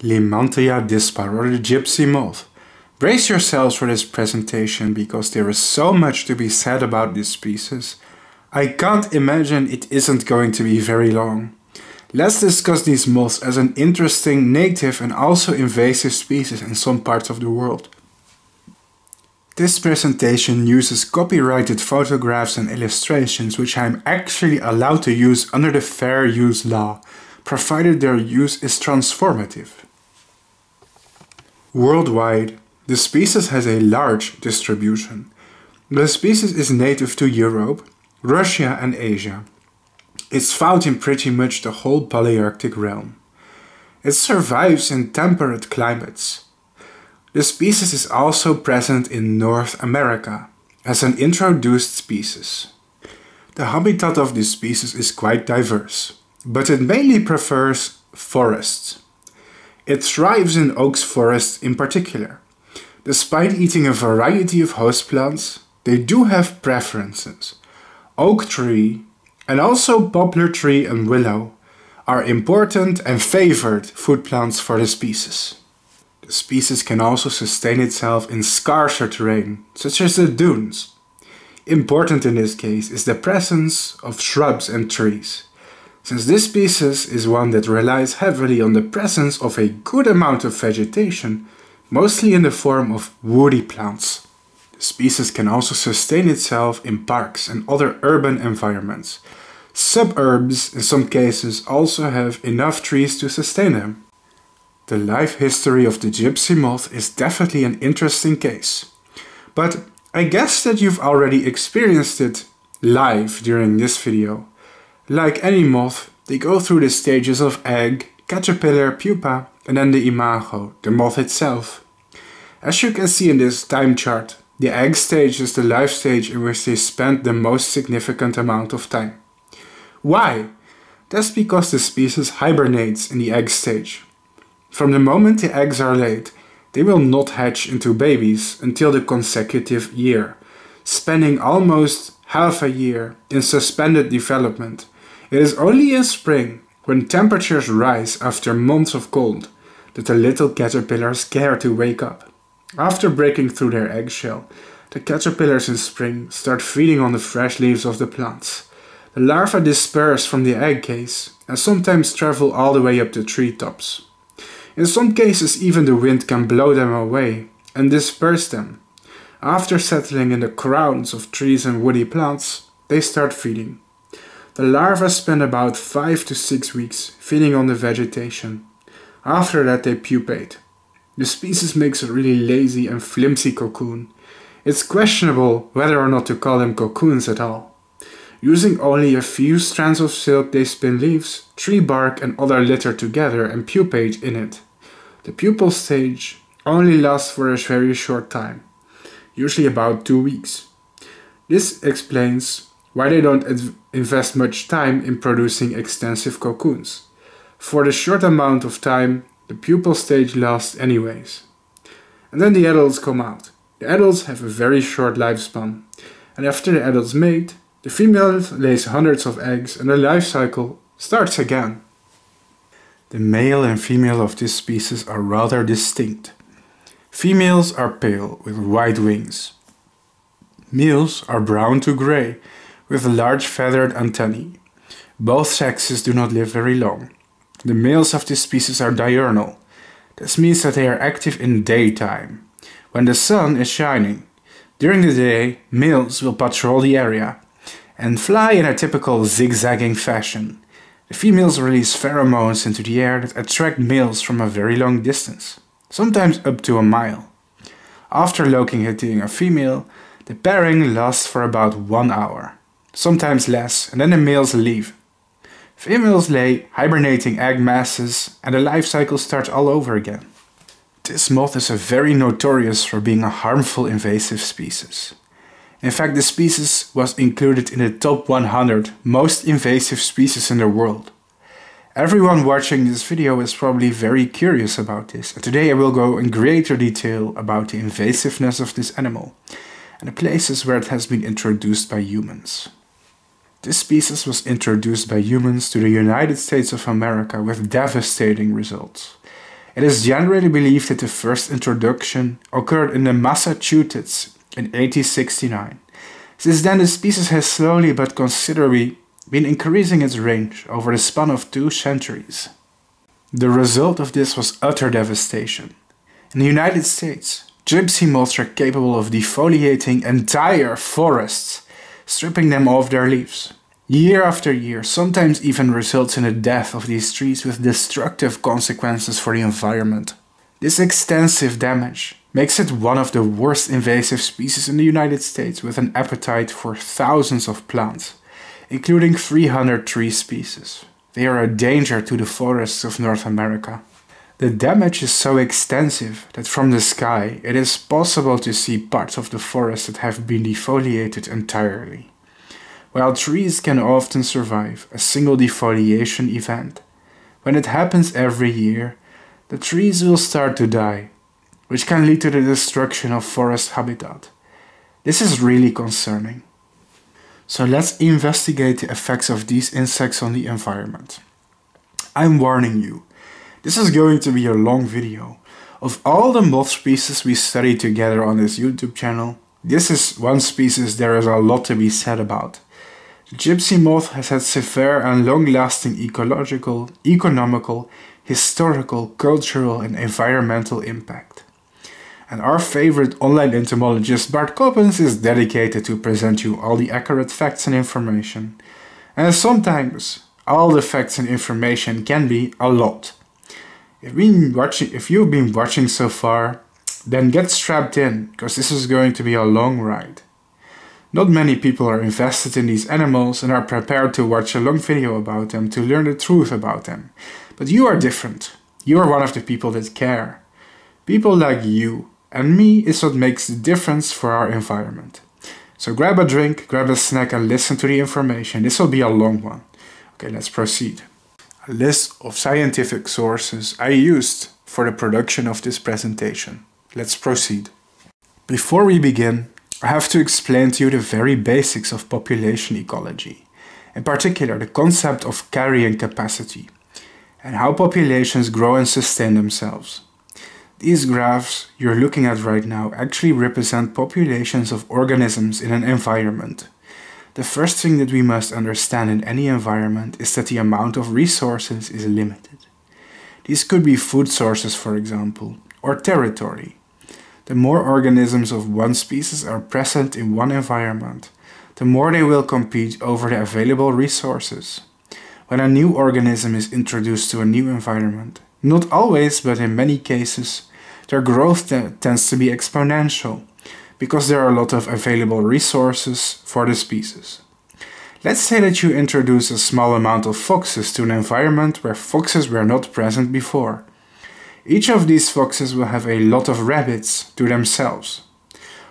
Lymantria dispar or the gypsy moth. Brace yourselves for this presentation because there is so much to be said about this species. I can't imagine it isn't going to be very long. Let's discuss these moths as an interesting native and also invasive species in some parts of the world. This presentation uses copyrighted photographs and illustrations which I am actually allowed to use under the Fair Use Law, provided their use is transformative. Worldwide, the species has a large distribution. The species is native to Europe, Russia and Asia. It's found in pretty much the whole Palearctic realm. It survives in temperate climates. The species is also present in North America as an introduced species. The habitat of this species is quite diverse, but it mainly prefers forests. It thrives in oak forests in particular. Despite eating a variety of host plants, they do have preferences. Oak tree and also poplar tree and willow are important and favored food plants for the species. The species can also sustain itself in scarcer terrain, such as the dunes. Important in this case is the presence of shrubs and trees, since this species is one that relies heavily on the presence of a good amount of vegetation, mostly in the form of woody plants. The species can also sustain itself in parks and other urban environments. Suburbs in some cases also have enough trees to sustain them. The life history of the gypsy moth is definitely an interesting case. But I guess that you've already experienced it live during this video. Like any moth, they go through the stages of egg, caterpillar, pupa, and then the imago, the moth itself. As you can see in this time chart, the egg stage is the life stage in which they spend the most significant amount of time. Why? That's because the species hibernates in the egg stage. From the moment the eggs are laid, they will not hatch into babies until the consecutive year, spending almost half a year in suspended development it is only in spring, when temperatures rise after months of cold, that the little caterpillars care to wake up. After breaking through their eggshell, the caterpillars in spring start feeding on the fresh leaves of the plants. The larvae disperse from the egg case and sometimes travel all the way up the tree tops. In some cases even the wind can blow them away and disperse them. After settling in the crowns of trees and woody plants, they start feeding. The larvae spend about 5 to 6 weeks feeding on the vegetation. After that they pupate. The species makes a really lazy and flimsy cocoon. It's questionable whether or not to call them cocoons at all. Using only a few strands of silk they spin leaves, tree bark and other litter together and pupate in it. The pupal stage only lasts for a very short time, usually about 2 weeks. This explains why they don't invest much time in producing extensive cocoons. For the short amount of time, the pupal stage lasts anyways. And then the adults come out. The adults have a very short lifespan. And after the adults mate, the female lays hundreds of eggs and the life cycle starts again. The male and female of this species are rather distinct. Females are pale with white wings. Males are brown to grey with large feathered antennae. Both sexes do not live very long. The males of this species are diurnal. This means that they are active in daytime, when the sun is shining. During the day, males will patrol the area and fly in a typical zigzagging fashion. The females release pheromones into the air that attract males from a very long distance, sometimes up to a mile. After locating a female, the pairing lasts for about one hour sometimes less, and then the males leave. Females lay hibernating egg masses and the life cycle starts all over again. This moth is very notorious for being a harmful invasive species. In fact, the species was included in the top 100 most invasive species in the world. Everyone watching this video is probably very curious about this, and today I will go in greater detail about the invasiveness of this animal and the places where it has been introduced by humans. This species was introduced by humans to the United States of America with devastating results. It is generally believed that the first introduction occurred in the Massachusetts in 1869. Since then, the species has slowly but considerably been increasing its range over the span of two centuries. The result of this was utter devastation. In the United States, gypsy moths are capable of defoliating entire forests, stripping them of their leaves. Year after year, sometimes even results in the death of these trees with destructive consequences for the environment. This extensive damage makes it one of the worst invasive species in the United States with an appetite for thousands of plants, including 300 tree species. They are a danger to the forests of North America. The damage is so extensive that from the sky it is possible to see parts of the forest that have been defoliated entirely. While trees can often survive a single defoliation event, when it happens every year, the trees will start to die, which can lead to the destruction of forest habitat. This is really concerning. So let's investigate the effects of these insects on the environment. I'm warning you, this is going to be a long video. Of all the moth species we study together on this YouTube channel, this is one species there is a lot to be said about. The gypsy moth has had severe and long-lasting ecological, economical, historical, cultural and environmental impact. And our favorite online entomologist Bart Coppens is dedicated to present you all the accurate facts and information. And sometimes all the facts and information can be a lot. If, been watching, if you've been watching so far, then get strapped in, because this is going to be a long ride. Not many people are invested in these animals and are prepared to watch a long video about them to learn the truth about them. But you are different. You are one of the people that care. People like you and me is what makes the difference for our environment. So grab a drink, grab a snack and listen to the information. This will be a long one. Okay, let's proceed. List of scientific sources I used for the production of this presentation. Let's proceed. Before we begin, I have to explain to you the very basics of population ecology, in particular the concept of carrying capacity, and how populations grow and sustain themselves. These graphs you're looking at right now actually represent populations of organisms in an environment. The first thing that we must understand in any environment is that the amount of resources is limited. These could be food sources, for example, or territory. The more organisms of one species are present in one environment, the more they will compete over the available resources. When a new organism is introduced to a new environment, not always, but in many cases, their growth tends to be exponential because there are a lot of available resources for the species. Let's say that you introduce a small amount of foxes to an environment where foxes were not present before. Each of these foxes will have a lot of rabbits to themselves,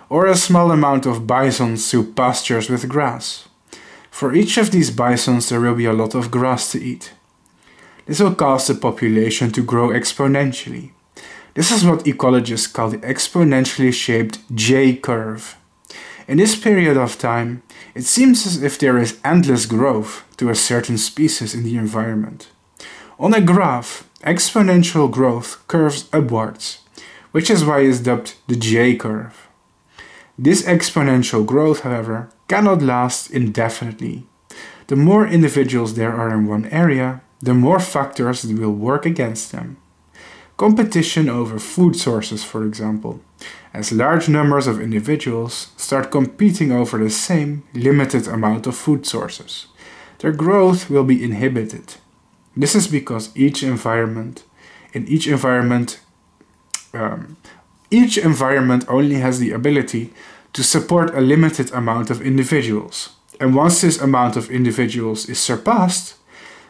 or a small amount of bisons to pastures with grass. For each of these bisons there will be a lot of grass to eat. This will cause the population to grow exponentially. This is what ecologists call the exponentially shaped J-curve. In this period of time, it seems as if there is endless growth to a certain species in the environment. On a graph, exponential growth curves upwards, which is why it's dubbed the J-curve. This exponential growth, however, cannot last indefinitely. The more individuals there are in one area, the more factors will work against them. Competition over food sources, for example, as large numbers of individuals start competing over the same limited amount of food sources. Their growth will be inhibited. This is because each environment, in each environment, um, each environment only has the ability to support a limited amount of individuals. And once this amount of individuals is surpassed,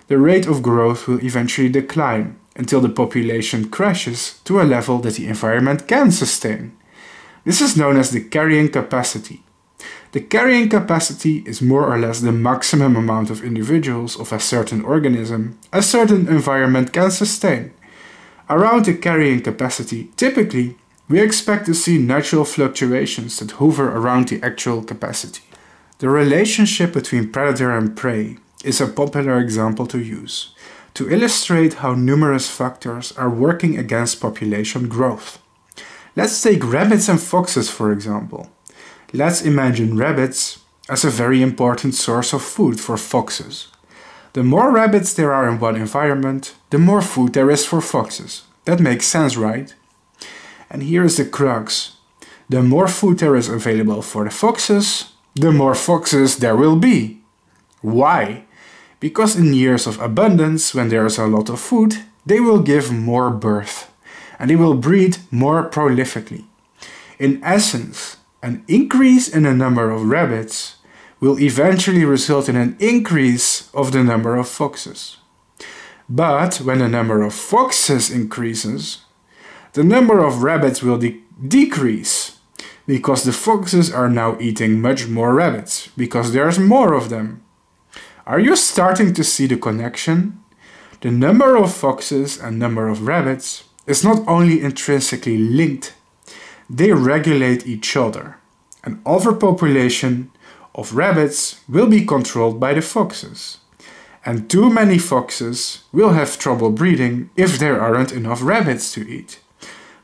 the rate of growth will eventually decline until the population crashes to a level that the environment can sustain. This is known as the carrying capacity. The carrying capacity is more or less the maximum amount of individuals of a certain organism a certain environment can sustain. Around the carrying capacity, typically, we expect to see natural fluctuations that hover around the actual capacity. The relationship between predator and prey is a popular example to use. To illustrate how numerous factors are working against population growth. Let's take rabbits and foxes for example. Let's imagine rabbits as a very important source of food for foxes. The more rabbits there are in one environment, the more food there is for foxes. That makes sense, right? And here is the crux. The more food there is available for the foxes, the more foxes there will be. Why? Because in years of abundance, when there is a lot of food, they will give more birth and they will breed more prolifically. In essence, an increase in the number of rabbits will eventually result in an increase of the number of foxes. But when the number of foxes increases, the number of rabbits will de decrease because the foxes are now eating much more rabbits because there's more of them. Are you starting to see the connection? The number of foxes and number of rabbits is not only intrinsically linked, they regulate each other. An overpopulation of rabbits will be controlled by the foxes. And too many foxes will have trouble breeding if there aren't enough rabbits to eat,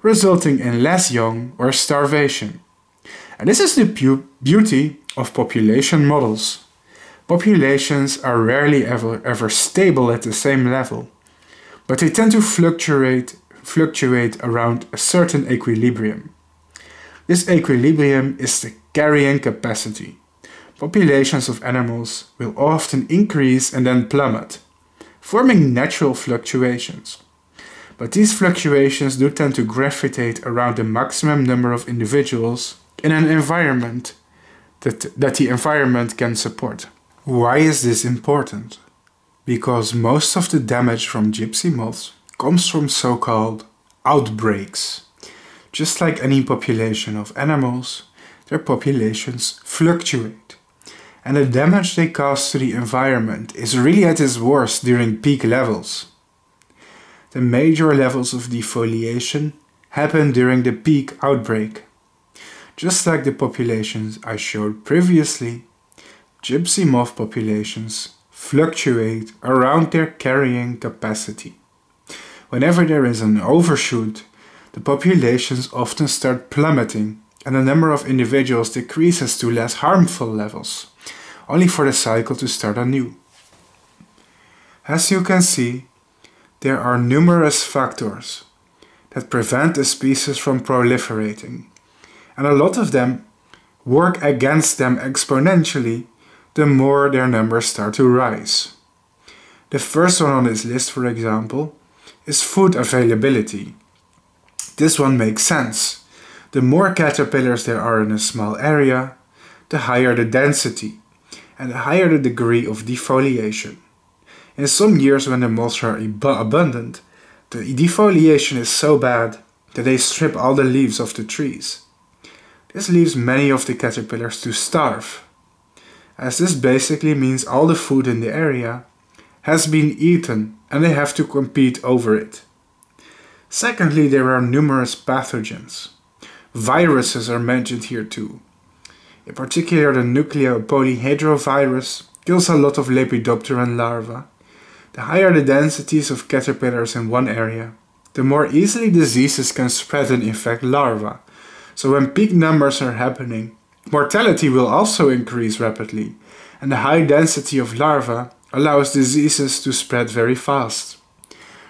resulting in less young or starvation. And this is the beauty of population models. Populations are rarely ever, ever stable at the same level, but they tend to fluctuate, fluctuate around a certain equilibrium. This equilibrium is the carrying capacity. Populations of animals will often increase and then plummet, forming natural fluctuations. But these fluctuations do tend to gravitate around the maximum number of individuals in an environment that, that the environment can support. Why is this important? Because most of the damage from gypsy moths comes from so-called outbreaks. Just like any population of animals, their populations fluctuate. And the damage they cause to the environment is really at its worst during peak levels. The major levels of defoliation happen during the peak outbreak. Just like the populations I showed previously, gypsy moth populations fluctuate around their carrying capacity. Whenever there is an overshoot, the populations often start plummeting and the number of individuals decreases to less harmful levels, only for the cycle to start anew. As you can see, there are numerous factors that prevent a species from proliferating and a lot of them work against them exponentially the more their numbers start to rise. The first one on this list, for example, is food availability. This one makes sense. The more caterpillars there are in a small area, the higher the density and the higher the degree of defoliation. In some years when the moths are abundant, the defoliation is so bad that they strip all the leaves off the trees. This leaves many of the caterpillars to starve, as this basically means all the food in the area has been eaten and they have to compete over it. Secondly, there are numerous pathogens. Viruses are mentioned here too. In particular, the nucleopolyhedrovirus kills a lot of Lepidopteran larvae. The higher the densities of caterpillars in one area, the more easily diseases can spread and infect larvae, so when peak numbers are happening, mortality will also increase rapidly, and the high density of larvae allows diseases to spread very fast.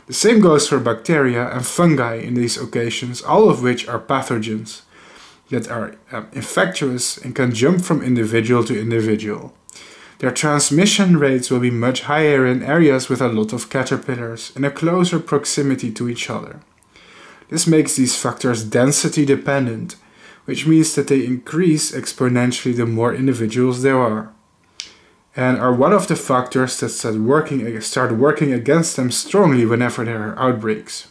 The same goes for bacteria and fungi in these occasions, all of which are pathogens that are um, infectious and can jump from individual to individual. Their transmission rates will be much higher in areas with a lot of caterpillars in a closer proximity to each other. This makes these factors density dependent, which means that they increase exponentially the more individuals there are, and are one of the factors that start working, start working against them strongly whenever there are outbreaks.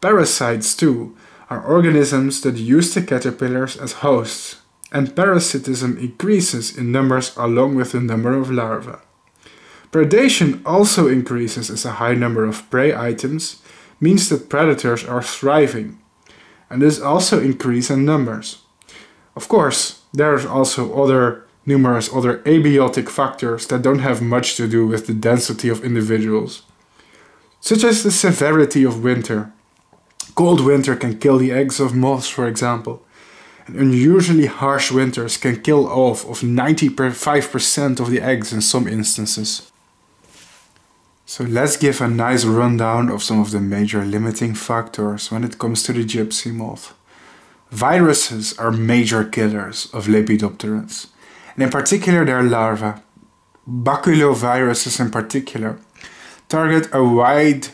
Parasites, too, are organisms that use the caterpillars as hosts, and parasitism increases in numbers along with the number of larvae. Predation also increases as a high number of prey items means that predators are thriving, and this also increase in numbers. Of course, there's also other numerous other abiotic factors that don't have much to do with the density of individuals. such as the severity of winter. Cold winter can kill the eggs of moths, for example. And unusually harsh winters can kill off of 95% of the eggs in some instances. So let's give a nice rundown of some of the major limiting factors when it comes to the gypsy moth. Viruses are major killers of Lepidopterans, and in particular their larvae. Baculoviruses in particular target a wide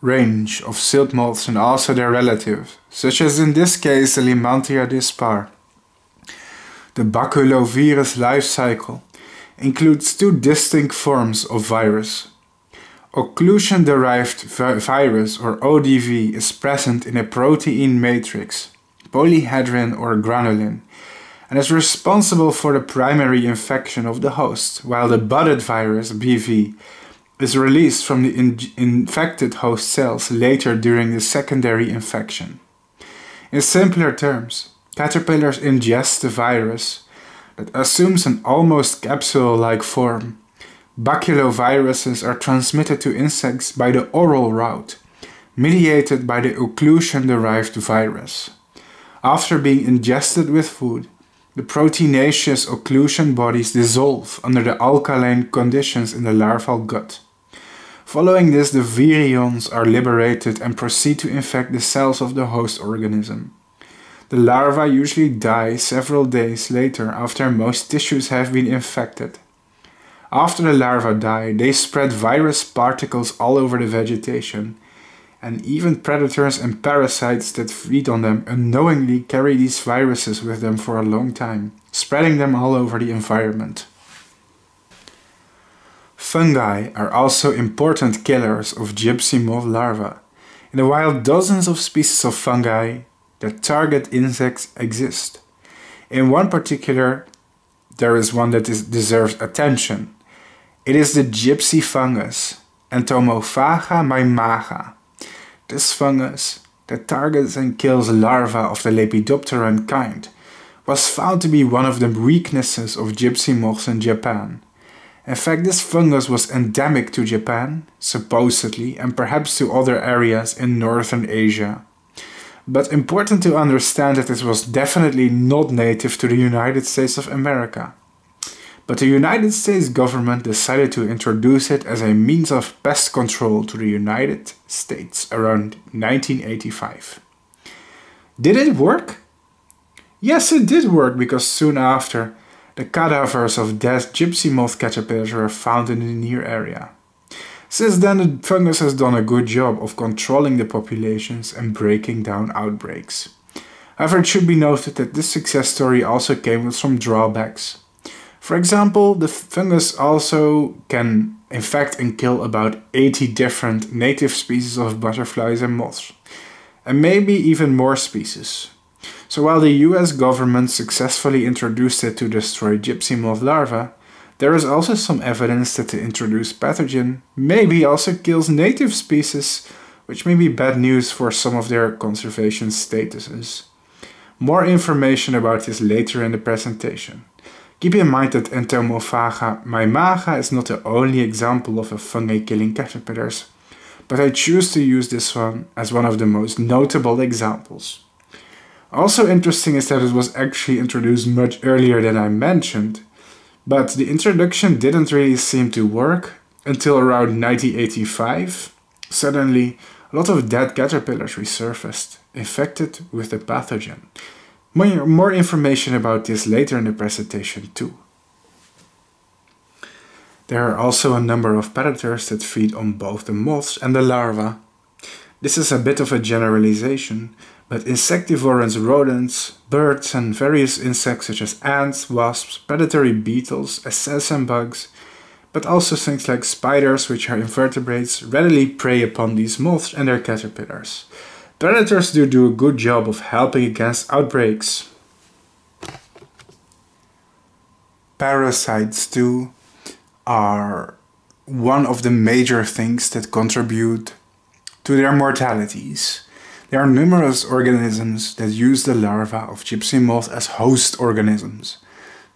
range of silk moths and also their relatives, such as in this case the Lymantria dispar. The baculovirus life cycle includes two distinct forms of virus. Occlusion derived virus or ODV is present in a protein matrix, polyhedrin or granulin, and is responsible for the primary infection of the host, while the budded virus BV is released from the in infected host cells later during the secondary infection. In simpler terms, caterpillars ingest the virus that assumes an almost capsule-like form. Baculoviruses are transmitted to insects by the oral route, mediated by the occlusion-derived virus. After being ingested with food, the proteinaceous occlusion bodies dissolve under the alkaline conditions in the larval gut. Following this, the virions are liberated and proceed to infect the cells of the host organism. The larvae usually die several days later after most tissues have been infected. After the larvae die, they spread virus particles all over the vegetation, and even predators and parasites that feed on them unknowingly carry these viruses with them for a long time, spreading them all over the environment. Fungi are also important killers of gypsy moth larvae. In the wild, dozens of species of fungi that target insects exist. In one particular, there is one that is, deserves attention. It is the gypsy fungus, Entomophaga maimaiga. This fungus, that targets and kills larvae of the Lepidopteran kind, was found to be one of the weaknesses of gypsy moths in Japan. In fact, this fungus was endemic to Japan, supposedly, and perhaps to other areas in northern Asia. But important to understand that it was definitely not native to the United States of America. But the United States government decided to introduce it as a means of pest control to the United States around 1985. Did it work? Yes, it did work because soon after, the cadavers of dead gypsy moth caterpillars were found in the near area. Since then, the fungus has done a good job of controlling the populations and breaking down outbreaks. However, it should be noted that this success story also came with some drawbacks. For example, the fungus also can infect and kill about 80 different native species of butterflies and moths, and maybe even more species. So while the US government successfully introduced it to destroy gypsy moth larvae, there is also some evidence that the introduced pathogen maybe also kills native species, which may be bad news for some of their conservation statuses. More information about this later in the presentation. Keep in mind that Entomophaga maimaiga is not the only example of a fungi killing caterpillars, but I choose to use this one as one of the most notable examples. Also interesting is that it was actually introduced much earlier than I mentioned, but the introduction didn't really seem to work until around 1985. Suddenly, a lot of dead caterpillars resurfaced, infected with the pathogen. More, more information about this later in the presentation too. There are also a number of predators that feed on both the moths and the larvae. This is a bit of a generalization, but insectivorous rodents, birds and various insects such as ants, wasps, predatory beetles, assassin bugs, but also things like spiders, which are invertebrates, readily prey upon these moths and their caterpillars. Predators do do a good job of helping against outbreaks. Parasites too are one of the major things that contribute to their mortalities. There are numerous organisms that use the larvae of gypsy moth as host organisms,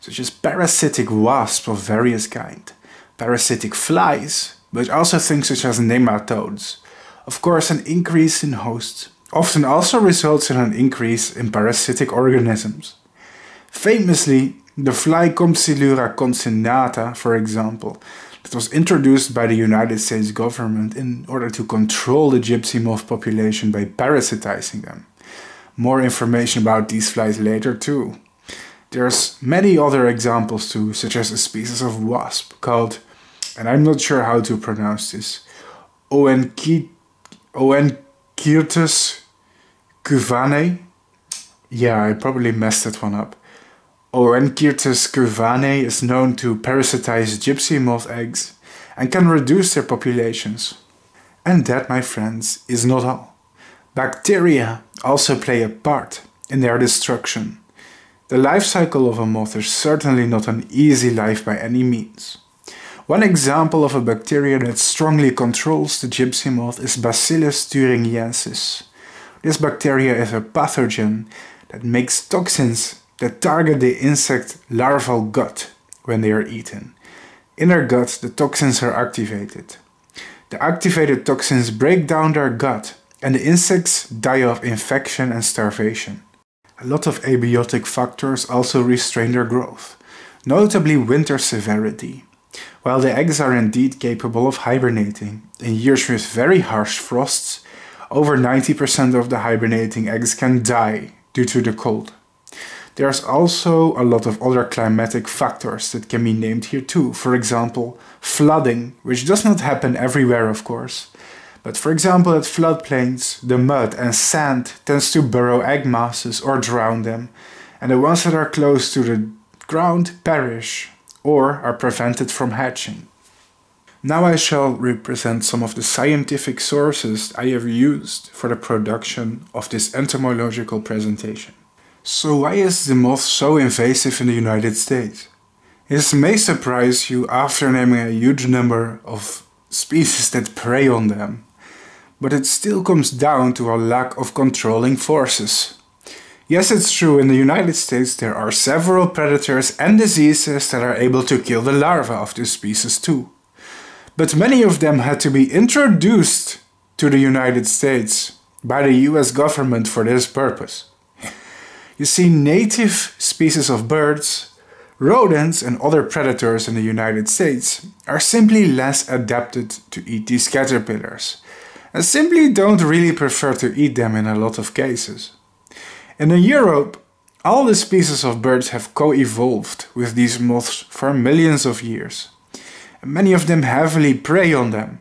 such as parasitic wasps of various kind, parasitic flies, but also things such as nematodes. Of course, an increase in hosts often also results in an increase in parasitic organisms. Famously, the fly Compsilura concinnata, for example, that was introduced by the United States government in order to control the gypsy moth population by parasitizing them. More information about these flies later too. There's many other examples too, such as a species of wasp called, and I'm not sure how to pronounce this, Oenki, Cuvanae. Yeah, I probably messed that one up. Ooencyrtus kuvanae is known to parasitize gypsy moth eggs and can reduce their populations. And that, my friends, is not all. Bacteria also play a part in their destruction. The life cycle of a moth is certainly not an easy life by any means. One example of a bacteria that strongly controls the gypsy moth is Bacillus thuringiensis. This bacteria is a pathogen that makes toxins that target the insect larval gut when they are eaten. In their gut, the toxins are activated. The activated toxins break down their gut and the insects die of infection and starvation. A lot of abiotic factors also restrain their growth, notably winter severity. While the eggs are indeed capable of hibernating, in years with very harsh frosts, over 90% of the hibernating eggs can die due to the cold. There's also a lot of other climatic factors that can be named here too. For example, flooding, which does not happen everywhere, of course, but for example, at floodplains, the mud and sand tends to burrow egg masses or drown them, and the ones that are close to the ground perish or are prevented from hatching. Now I shall represent some of the scientific sources I have used for the production of this entomological presentation. So why is the moth so invasive in the United States? This may surprise you after naming a huge number of species that prey on them but it still comes down to a lack of controlling forces. Yes, it's true, in the United States there are several predators and diseases that are able to kill the larvae of this species too. But many of them had to be introduced to the United States by the US government for this purpose. You see, native species of birds, rodents, and other predators in the United States are simply less adapted to eat these caterpillars and simply don't really prefer to eat them in a lot of cases. And in Europe, all the species of birds have co-evolved with these moths for millions of years. Many of them heavily prey on them.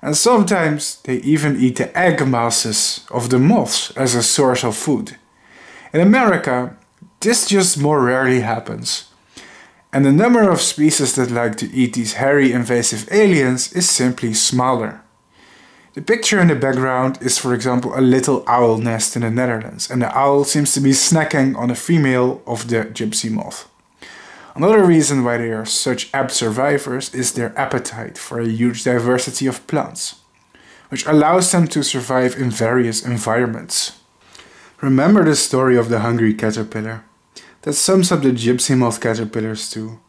And sometimes they even eat the egg masses of the moths as a source of food. In America, this just more rarely happens. And the number of species that like to eat these hairy invasive aliens is simply smaller. The picture in the background is for example a little owl nest in the Netherlands and the owl seems to be snacking on a female of the gypsy moth. Another reason why they are such apt survivors is their appetite for a huge diversity of plants, which allows them to survive in various environments. Remember the story of the hungry caterpillar? That sums up the gypsy moth caterpillars too.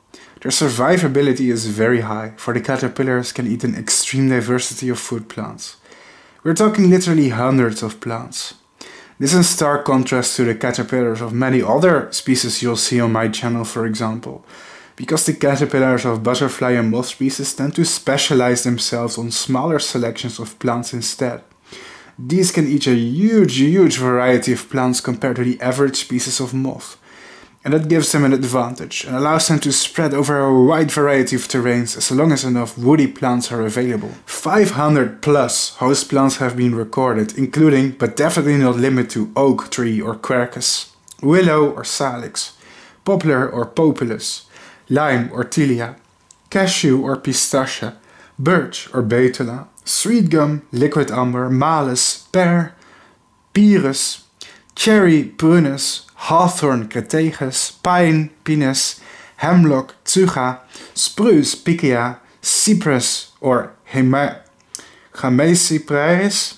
Their survivability is very high, for the caterpillars can eat an extreme diversity of food plants. We're talking literally hundreds of plants. This is stark contrast to the caterpillars of many other species you'll see on my channel for example, because the caterpillars of butterfly and moth species tend to specialize themselves on smaller selections of plants instead. These can eat a huge, huge variety of plants compared to the average species of moth and that gives them an advantage and allows them to spread over a wide variety of terrains as long as enough woody plants are available. 500 plus host plants have been recorded, including but definitely not limited to oak tree or quercus, willow or salix, poplar or populus, lime or tilia, cashew or pistacia, birch or betula, sweet gum, liquidambar, malus, pear, pyrus, cherry, prunus, hawthorn, crataegus, pine, pinus, hemlock, tsuga, spruce, picea, cypress or Chamaecyparis,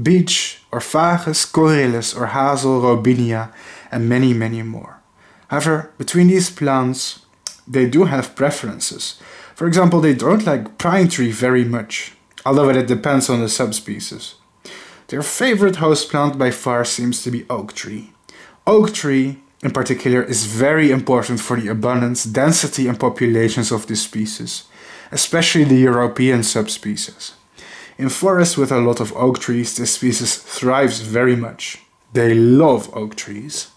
beech or fagus, corylus or hazel, robinia, and many, many more. However, between these plants, they do have preferences. For example, they don't like pine tree very much, although it depends on the subspecies. Their favorite host plant by far seems to be oak tree. Oak tree, in particular, is very important for the abundance, density and populations of this species, especially the European subspecies. In forests with a lot of oak trees, this species thrives very much. They love oak trees.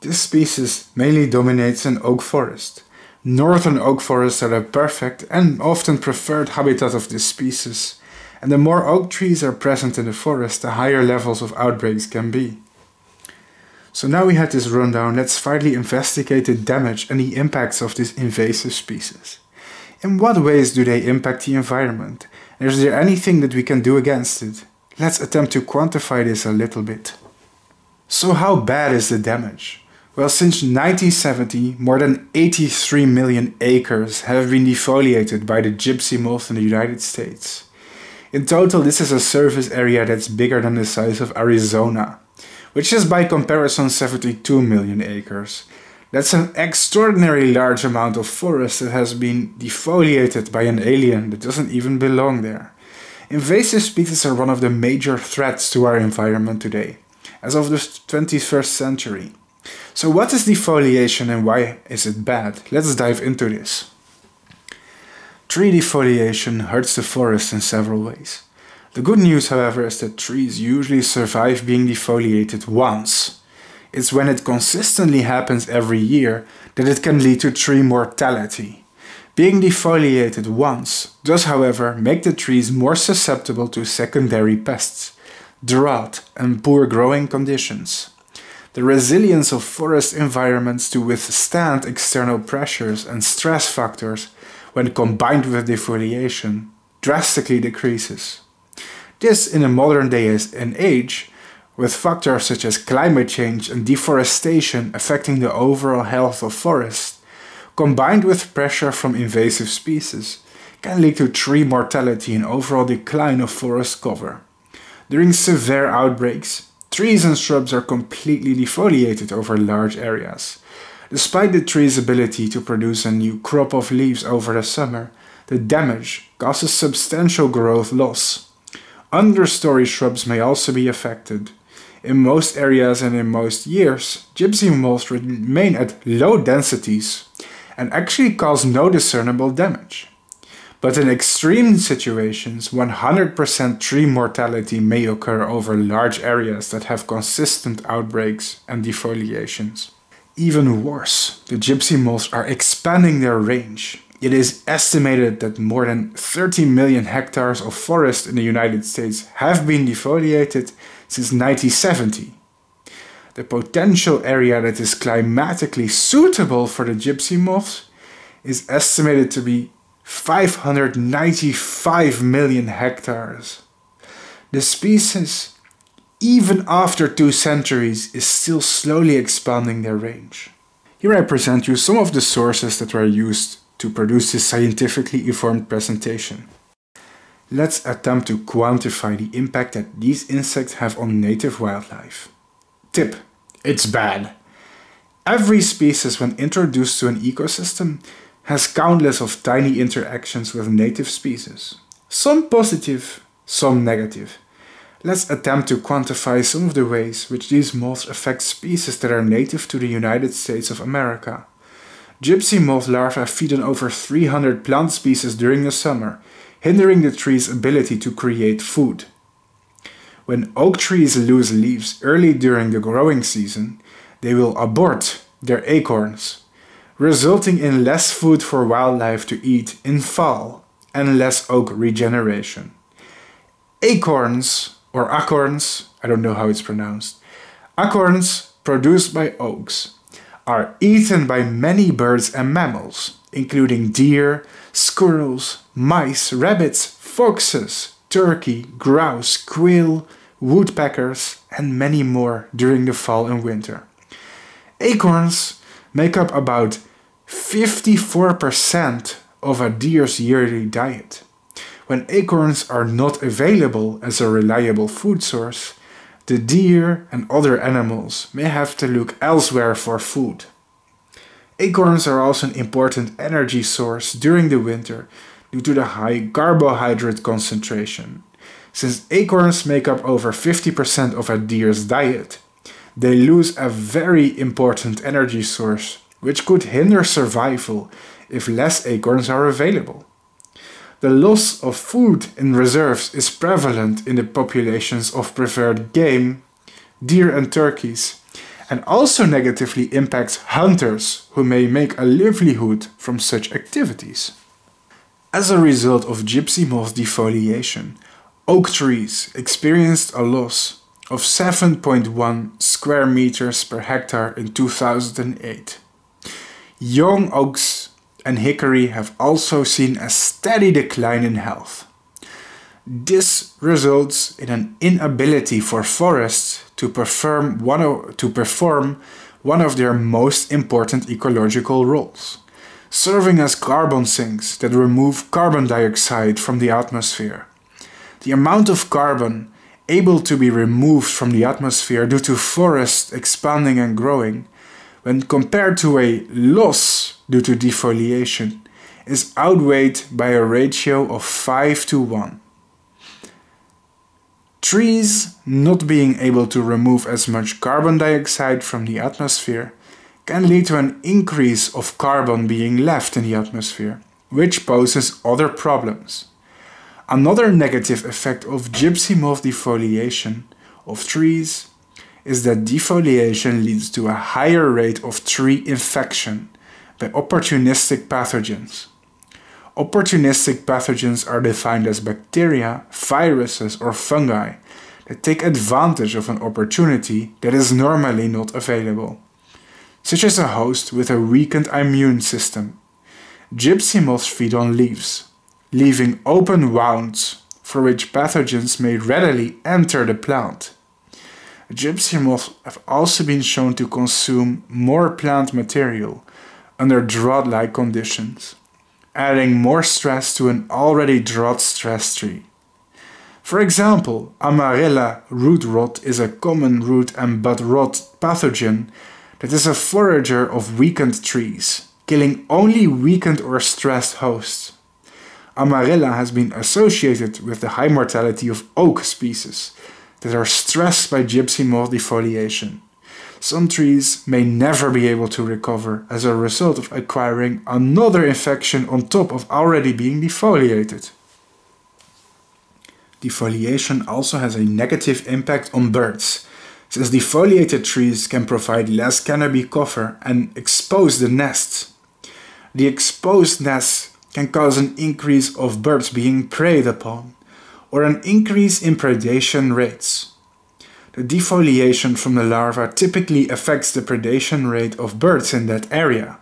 This species mainly dominates an oak forest. Northern oak forests are the perfect and often preferred habitat of this species, and the more oak trees are present in the forest, the higher levels of outbreaks can be. So now we had this rundown, let's finally investigate the damage and the impacts of this invasive species. In what ways do they impact the environment? And is there anything that we can do against it? Let's attempt to quantify this a little bit. So how bad is the damage? Well, since 1970, more than 83 million acres have been defoliated by the gypsy moth in the United States. In total, this is a surface area that's bigger than the size of Arizona, which is by comparison 72 million acres. That's an extraordinarily large amount of forest that has been defoliated by an alien that doesn't even belong there. Invasive species are one of the major threats to our environment today, as of the 21st century. So what is defoliation and why is it bad? Let's dive into this. Tree defoliation hurts the forest in several ways. The good news, however, is that trees usually survive being defoliated once. It's when it consistently happens every year that it can lead to tree mortality. Being defoliated once does, however, make the trees more susceptible to secondary pests, drought, and poor growing conditions. The resilience of forest environments to withstand external pressures and stress factors when combined with defoliation, drastically decreases. This in a modern day and age, with factors such as climate change and deforestation affecting the overall health of forests, combined with pressure from invasive species, can lead to tree mortality and overall decline of forest cover. During severe outbreaks, trees and shrubs are completely defoliated over large areas, Despite the tree's ability to produce a new crop of leaves over the summer, the damage causes substantial growth loss. Understory shrubs may also be affected. In most areas and in most years, gypsy moths remain at low densities and actually cause no discernible damage. But in extreme situations, 100% tree mortality may occur over large areas that have consistent outbreaks and defoliations. Even worse, the gypsy moths are expanding their range. It is estimated that more than 30 million hectares of forest in the United States have been defoliated since 1970. The potential area that is climatically suitable for the gypsy moths is estimated to be 595 million hectares. The species even after two centuries, is still slowly expanding their range. Here I present you some of the sources that were used to produce this scientifically informed presentation. Let's attempt to quantify the impact that these insects have on native wildlife. Tip. It's bad. Every species when introduced to an ecosystem has countless of tiny interactions with native species. Some positive, some negative. Let's attempt to quantify some of the ways which these moths affect species that are native to the United States of America. Gypsy moth larvae feed on over 300 plant species during the summer, hindering the tree's ability to create food. When oak trees lose leaves early during the growing season, they will abort their acorns, resulting in less food for wildlife to eat in fall and less oak regeneration. Acorns or acorns, I don't know how it's pronounced. Acorns produced by oaks are eaten by many birds and mammals, including deer, squirrels, mice, rabbits, foxes, turkey, grouse, quail, woodpeckers, and many more during the fall and winter. Acorns make up about 54% of a deer's yearly diet. When acorns are not available as a reliable food source, the deer and other animals may have to look elsewhere for food. Acorns are also an important energy source during the winter due to the high carbohydrate concentration. Since acorns make up over 50% of a deer's diet, they lose a very important energy source, which could hinder survival if less acorns are available. The loss of food in reserves is prevalent in the populations of preferred game, deer and turkeys, and also negatively impacts hunters who may make a livelihood from such activities. As a result of gypsy moth defoliation, oak trees experienced a loss of 7.1 square meters per hectare in 2008. Young oaks and hickory have also seen a steady decline in health. This results in an inability for forests to perform one of, to perform one of their most important ecological roles, serving as carbon sinks that remove carbon dioxide from the atmosphere. The amount of carbon able to be removed from the atmosphere due to forests expanding and growing, when compared to a loss due to defoliation, is outweighed by a ratio of 5 to 1. Trees not being able to remove as much carbon dioxide from the atmosphere can lead to an increase of carbon being left in the atmosphere, which poses other problems. Another negative effect of gypsy moth defoliation of trees is that defoliation leads to a higher rate of tree infection by opportunistic pathogens. Opportunistic pathogens are defined as bacteria, viruses, or fungi that take advantage of an opportunity that is normally not available, such as a host with a weakened immune system. Gypsy moths feed on leaves, leaving open wounds for which pathogens may readily enter the plant. Gypsy moths have also been shown to consume more plant material under drought-like conditions, adding more stress to an already drought-stressed tree. For example, Armillaria root rot is a common root and bud rot pathogen that is a forager of weakened trees, killing only weakened or stressed hosts. Armillaria has been associated with the high mortality of oak species that are stressed by gypsy moth defoliation. Some trees may never be able to recover as a result of acquiring another infection on top of already being defoliated. Defoliation also has a negative impact on birds, since defoliated trees can provide less canopy cover and expose the nests. The exposed nests can cause an increase of birds being preyed upon, or an increase in predation rates. The defoliation from the larva typically affects the predation rate of birds in that area,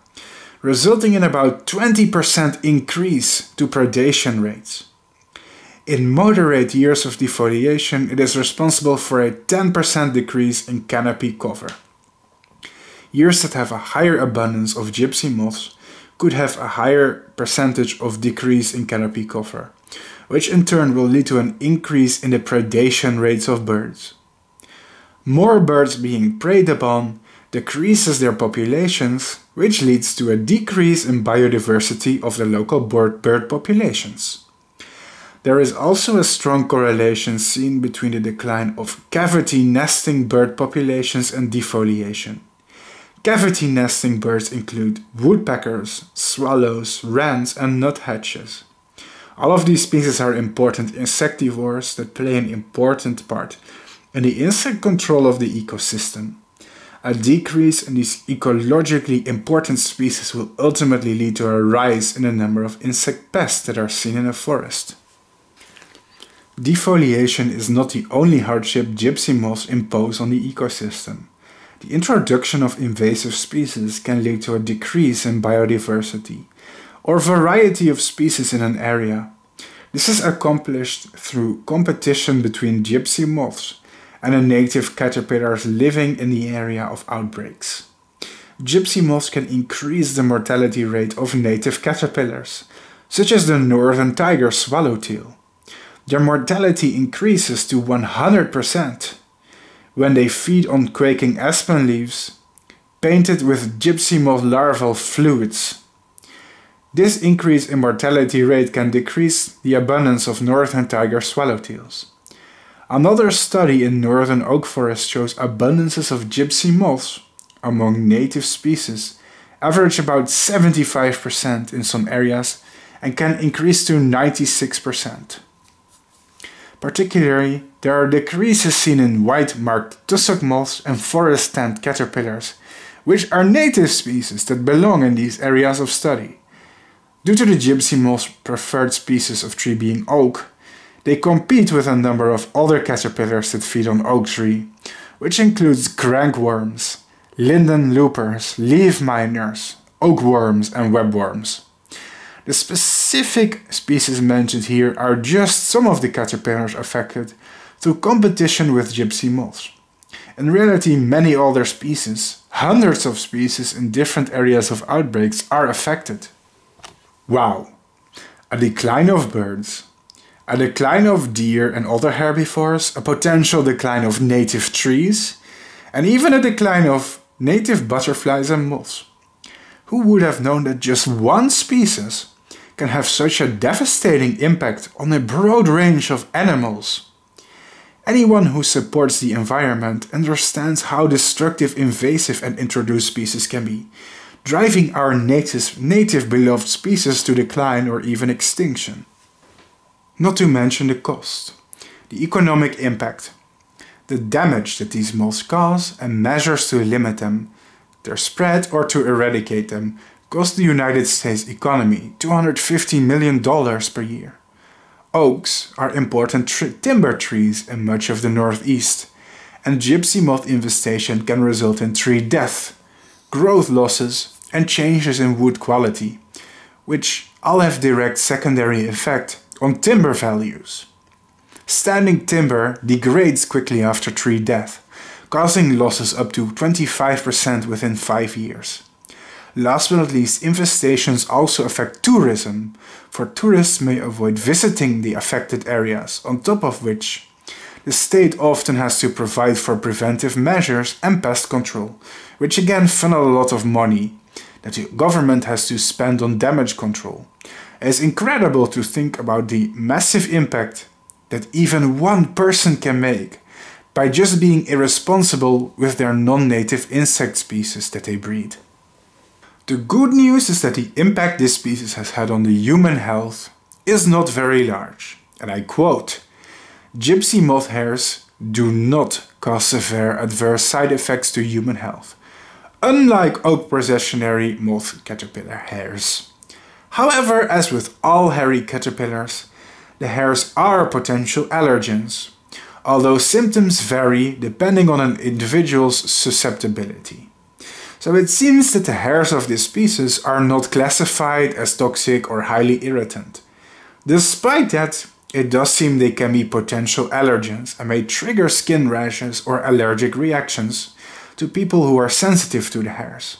resulting in about 20% increase to predation rates. In moderate years of defoliation, it is responsible for a 10% decrease in canopy cover. Years that have a higher abundance of gypsy moths could have a higher percentage of decrease in canopy cover, which in turn will lead to an increase in the predation rates of birds. More birds being preyed upon decreases their populations, which leads to a decrease in biodiversity of the local bird populations. There is also a strong correlation seen between the decline of cavity nesting bird populations and defoliation. Cavity nesting birds include woodpeckers, swallows, wrens, and nuthatches. All of these species are important insectivores that play an important part in the insect control of the ecosystem. A decrease in these ecologically important species will ultimately lead to a rise in the number of insect pests that are seen in a forest. Defoliation is not the only hardship gypsy moths impose on the ecosystem. The introduction of invasive species can lead to a decrease in biodiversity or variety of species in an area. This is accomplished through competition between gypsy moths and the native caterpillars living in the area of outbreaks. Gypsy moths can increase the mortality rate of native caterpillars, such as the northern tiger swallowtail. Their mortality increases to 100% when they feed on quaking aspen leaves, painted with gypsy moth larval fluids. This increase in mortality rate can decrease the abundance of northern tiger swallowtails. Another study in northern oak forest shows abundances of gypsy moths among native species average about 75% in some areas and can increase to 96%. Particularly, there are decreases seen in white-marked tussock moths and forest tent caterpillars, which are native species that belong in these areas of study. Due to the gypsy moth's preferred species of tree being oak, they compete with a number of other caterpillars that feed on oak tree, which includes cankerworms, linden loopers, leaf miners, oak worms and webworms. The specific species mentioned here are just some of the caterpillars affected through competition with gypsy moths. In reality, many other species, hundreds of species in different areas of outbreaks, are affected. Wow! A decline of birds, a decline of deer and other herbivores, a potential decline of native trees, and even a decline of native butterflies and moths. Who would have known that just one species can have such a devastating impact on a broad range of animals? Anyone who supports the environment understands how destructive invasive and introduced species can be, driving our native, native beloved species to decline or even extinction. Not to mention the cost, the economic impact, the damage that these moths cause and measures to limit them, their spread or to eradicate them cost the United States economy $250 million per year. Oaks are important timber trees in much of the Northeast, and gypsy moth infestation can result in tree death, growth losses, and changes in wood quality, which all have direct secondary effect on timber values. Standing timber degrades quickly after tree death, causing losses up to 25% within 5 years. Last but not least, infestations also affect tourism, for tourists may avoid visiting the affected areas, on top of which the state often has to provide for preventive measures and pest control, which again funnel a lot of money that the government has to spend on damage control. It's incredible to think about the massive impact that even one person can make by just being irresponsible with their non-native insect species that they breed. The good news is that the impact this species has had on the human health is not very large. And I quote, Gypsy moth hairs do not cause severe adverse side effects to human health, unlike oak processionary moth caterpillar hairs. However, as with all hairy caterpillars, the hairs are potential allergens, although symptoms vary depending on an individual's susceptibility. So it seems that the hairs of this species are not classified as toxic or highly irritant. Despite that, it does seem they can be potential allergens and may trigger skin rashes or allergic reactions to people who are sensitive to the hairs.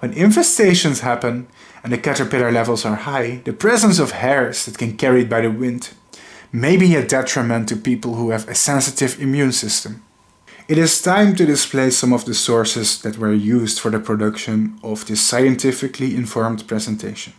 When infestations happen, and the caterpillar levels are high, the presence of hairs that can carry it by the wind may be a detriment to people who have a sensitive immune system. It is time to display some of the sources that were used for the production of this scientifically informed presentation.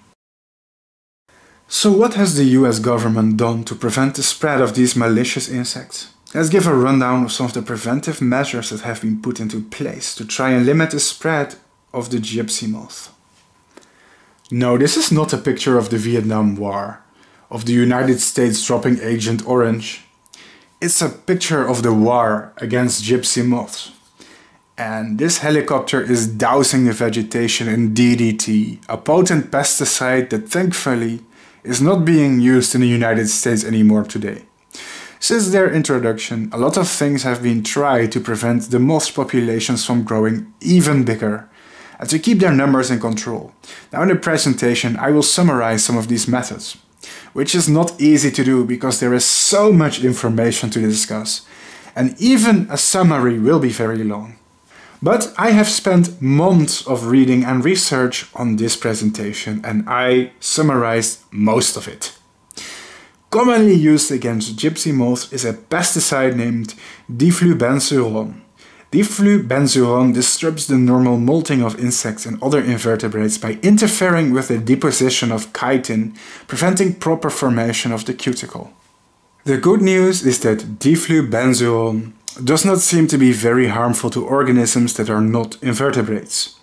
So what has the US government done to prevent the spread of these malicious insects? Let's give a rundown of some of the preventive measures that have been put into place to try and limit the spread of the gypsy moth. No, this is not a picture of the Vietnam War, of the United States dropping Agent Orange. It's a picture of the war against gypsy moths. And this helicopter is dousing the vegetation in DDT, a potent pesticide that thankfully is not being used in the United States anymore today. Since their introduction, a lot of things have been tried to prevent the moth populations from growing even bigger and to keep their numbers in control. Now in the presentation I will summarize some of these methods, which is not easy to do because there is so much information to discuss, and even a summary will be very long. But I have spent months of reading and research on this presentation and I summarized most of it. Commonly used against gypsy moths is a pesticide named diflubenzuron. Diflubenzuron disrupts the normal molting of insects and other invertebrates by interfering with the deposition of chitin, preventing proper formation of the cuticle. The good news is that diflubenzuron does not seem to be very harmful to organisms that are not invertebrates.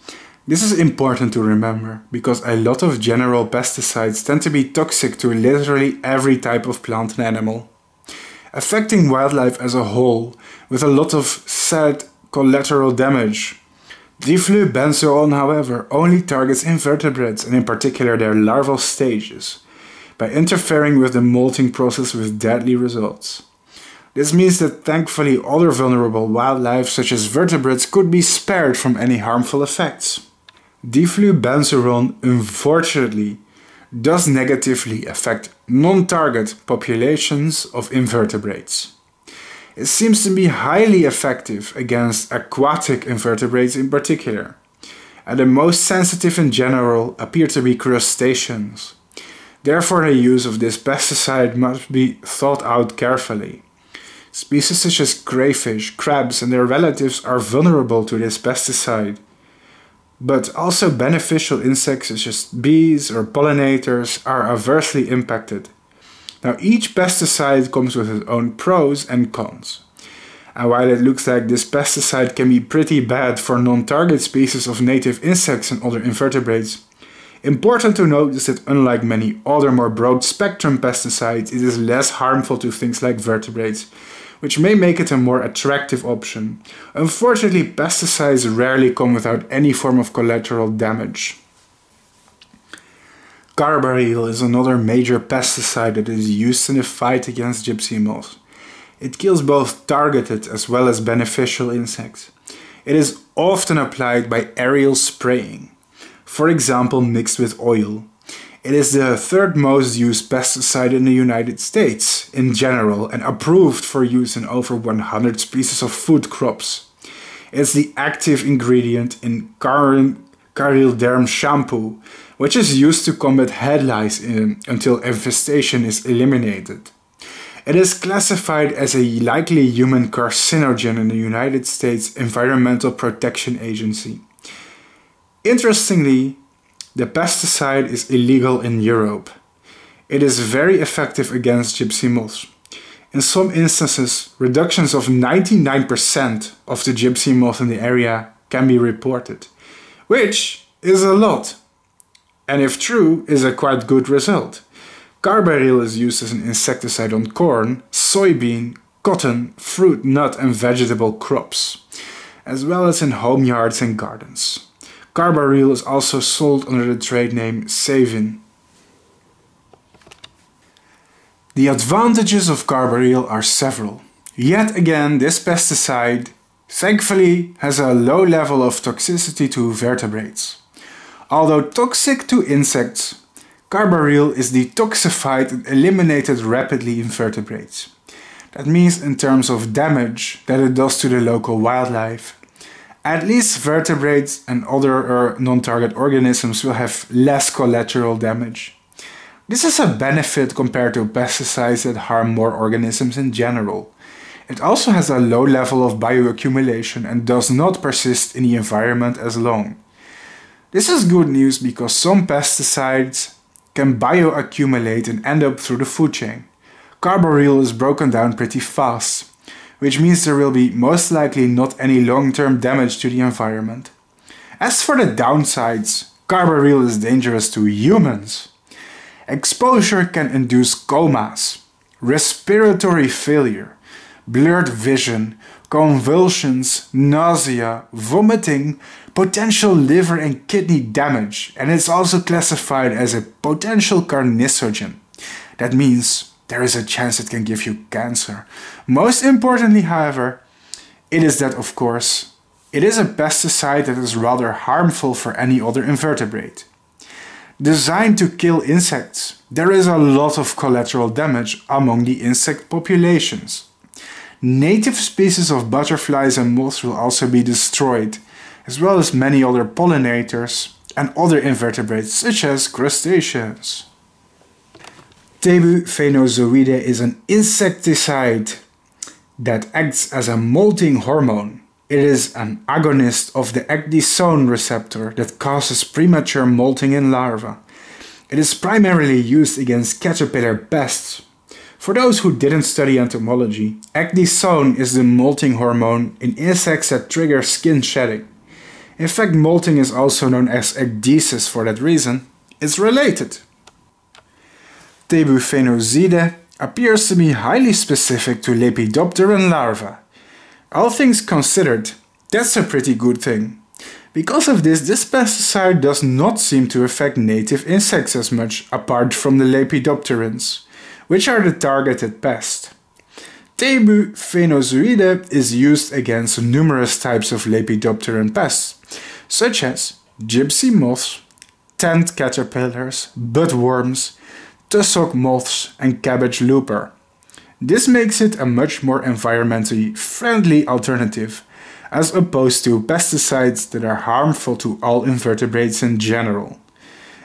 This is important to remember because a lot of general pesticides tend to be toxic to literally every type of plant and animal, affecting wildlife as a whole with a lot of sad collateral damage. Diflubenzuron, however, only targets invertebrates and in particular their larval stages, by interfering with the molting process with deadly results. This means that thankfully other vulnerable wildlife such as vertebrates could be spared from any harmful effects. Diflubenzuron unfortunately does negatively affect non-target populations of invertebrates. It seems to be highly effective against aquatic invertebrates in particular, and the most sensitive in general appear to be crustaceans. Therefore the use of this pesticide must be thought out carefully. Species such as crayfish, crabs and their relatives are vulnerable to this pesticide, but also beneficial insects such as bees or pollinators are adversely impacted. Now each pesticide comes with its own pros and cons. And while it looks like this pesticide can be pretty bad for non-target species of native insects and other invertebrates, important to note is that unlike many other more broad spectrum pesticides, it is less harmful to things like vertebrates, which may make it a more attractive option. Unfortunately, pesticides rarely come without any form of collateral damage. Carbaryl is another major pesticide that is used in the fight against gypsy moths. It kills both targeted as well as beneficial insects. It is often applied by aerial spraying, for example mixed with oil, it is the third most used pesticide in the United States in general and approved for use in over 100 species of food crops. It's the active ingredient in Carylderm shampoo, which is used to combat head lice in, until infestation is eliminated. It is classified as a likely human carcinogen in the United States Environmental Protection Agency. Interestingly, the pesticide is illegal in Europe. It is very effective against gypsy moths. In some instances, reductions of 99% of the gypsy moth in the area can be reported, which is a lot. And if true, is a quite good result. Carbaryl is used as an insecticide on corn, soybean, cotton, fruit, nut and vegetable crops, as well as in home yards and gardens. Carbaryl is also sold under the trade name Sevin. The advantages of Carbaryl are several. Yet again, this pesticide thankfully has a low level of toxicity to vertebrates. Although toxic to insects, Carbaryl is detoxified and eliminated rapidly in vertebrates. That means in terms of damage that it does to the local wildlife, at least vertebrates and other uh, non-target organisms will have less collateral damage. This is a benefit compared to pesticides that harm more organisms in general. It also has a low level of bioaccumulation and does not persist in the environment as long. This is good news because some pesticides can bioaccumulate and end up through the food chain. Carbaryl is broken down pretty fast, which means there will be most likely not any long-term damage to the environment. As for the downsides, carbaryl is dangerous to humans. Exposure can induce comas, respiratory failure, blurred vision, convulsions, nausea, vomiting, potential liver and kidney damage, and it's also classified as a potential carcinogen. That means there is a chance it can give you cancer. Most importantly, however, it is that, of course, it is a pesticide that is rather harmful for any other invertebrate. Designed to kill insects, there is a lot of collateral damage among the insect populations. Native species of butterflies and moths will also be destroyed, as well as many other pollinators and other invertebrates such as crustaceans. Tebufenozide is an insecticide that acts as a molting hormone. It is an agonist of the ecdysone receptor that causes premature molting in larvae. It is primarily used against caterpillar pests. For those who didn't study entomology, ecdysone is the molting hormone in insects that trigger skin shedding. In fact, molting is also known as ecdysis for that reason. It's related. Tebufenozide appears to be highly specific to Lepidopteran larvae. All things considered, that's a pretty good thing. Because of this, this pesticide does not seem to affect native insects as much apart from the Lepidopterans, which are the targeted pest. Tebufenozide is used against numerous types of Lepidopteran pests, such as gypsy moths, tent caterpillars, budworms, tussock moths and cabbage looper. This makes it a much more environmentally friendly alternative as opposed to pesticides that are harmful to all invertebrates in general.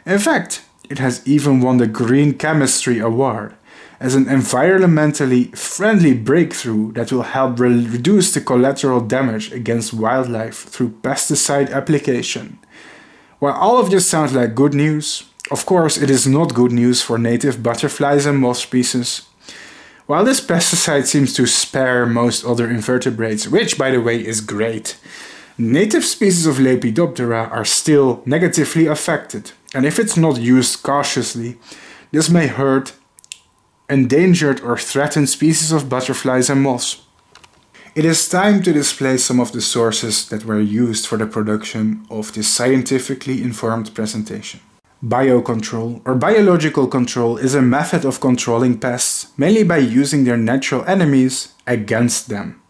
In fact, it has even won the Green Chemistry Award as an environmentally friendly breakthrough that will help re reduce the collateral damage against wildlife through pesticide application. While all of this sounds like good news, of course it is not good news for native butterflies and moth species. While this pesticide seems to spare most other invertebrates, which by the way is great, native species of Lepidoptera are still negatively affected, and if it's not used cautiously, this may hurt endangered or threatened species of butterflies and moths. It is time to display some of the sources that were used for the production of this scientifically informed presentation. Biocontrol or biological control is a method of controlling pests mainly by using their natural enemies against them.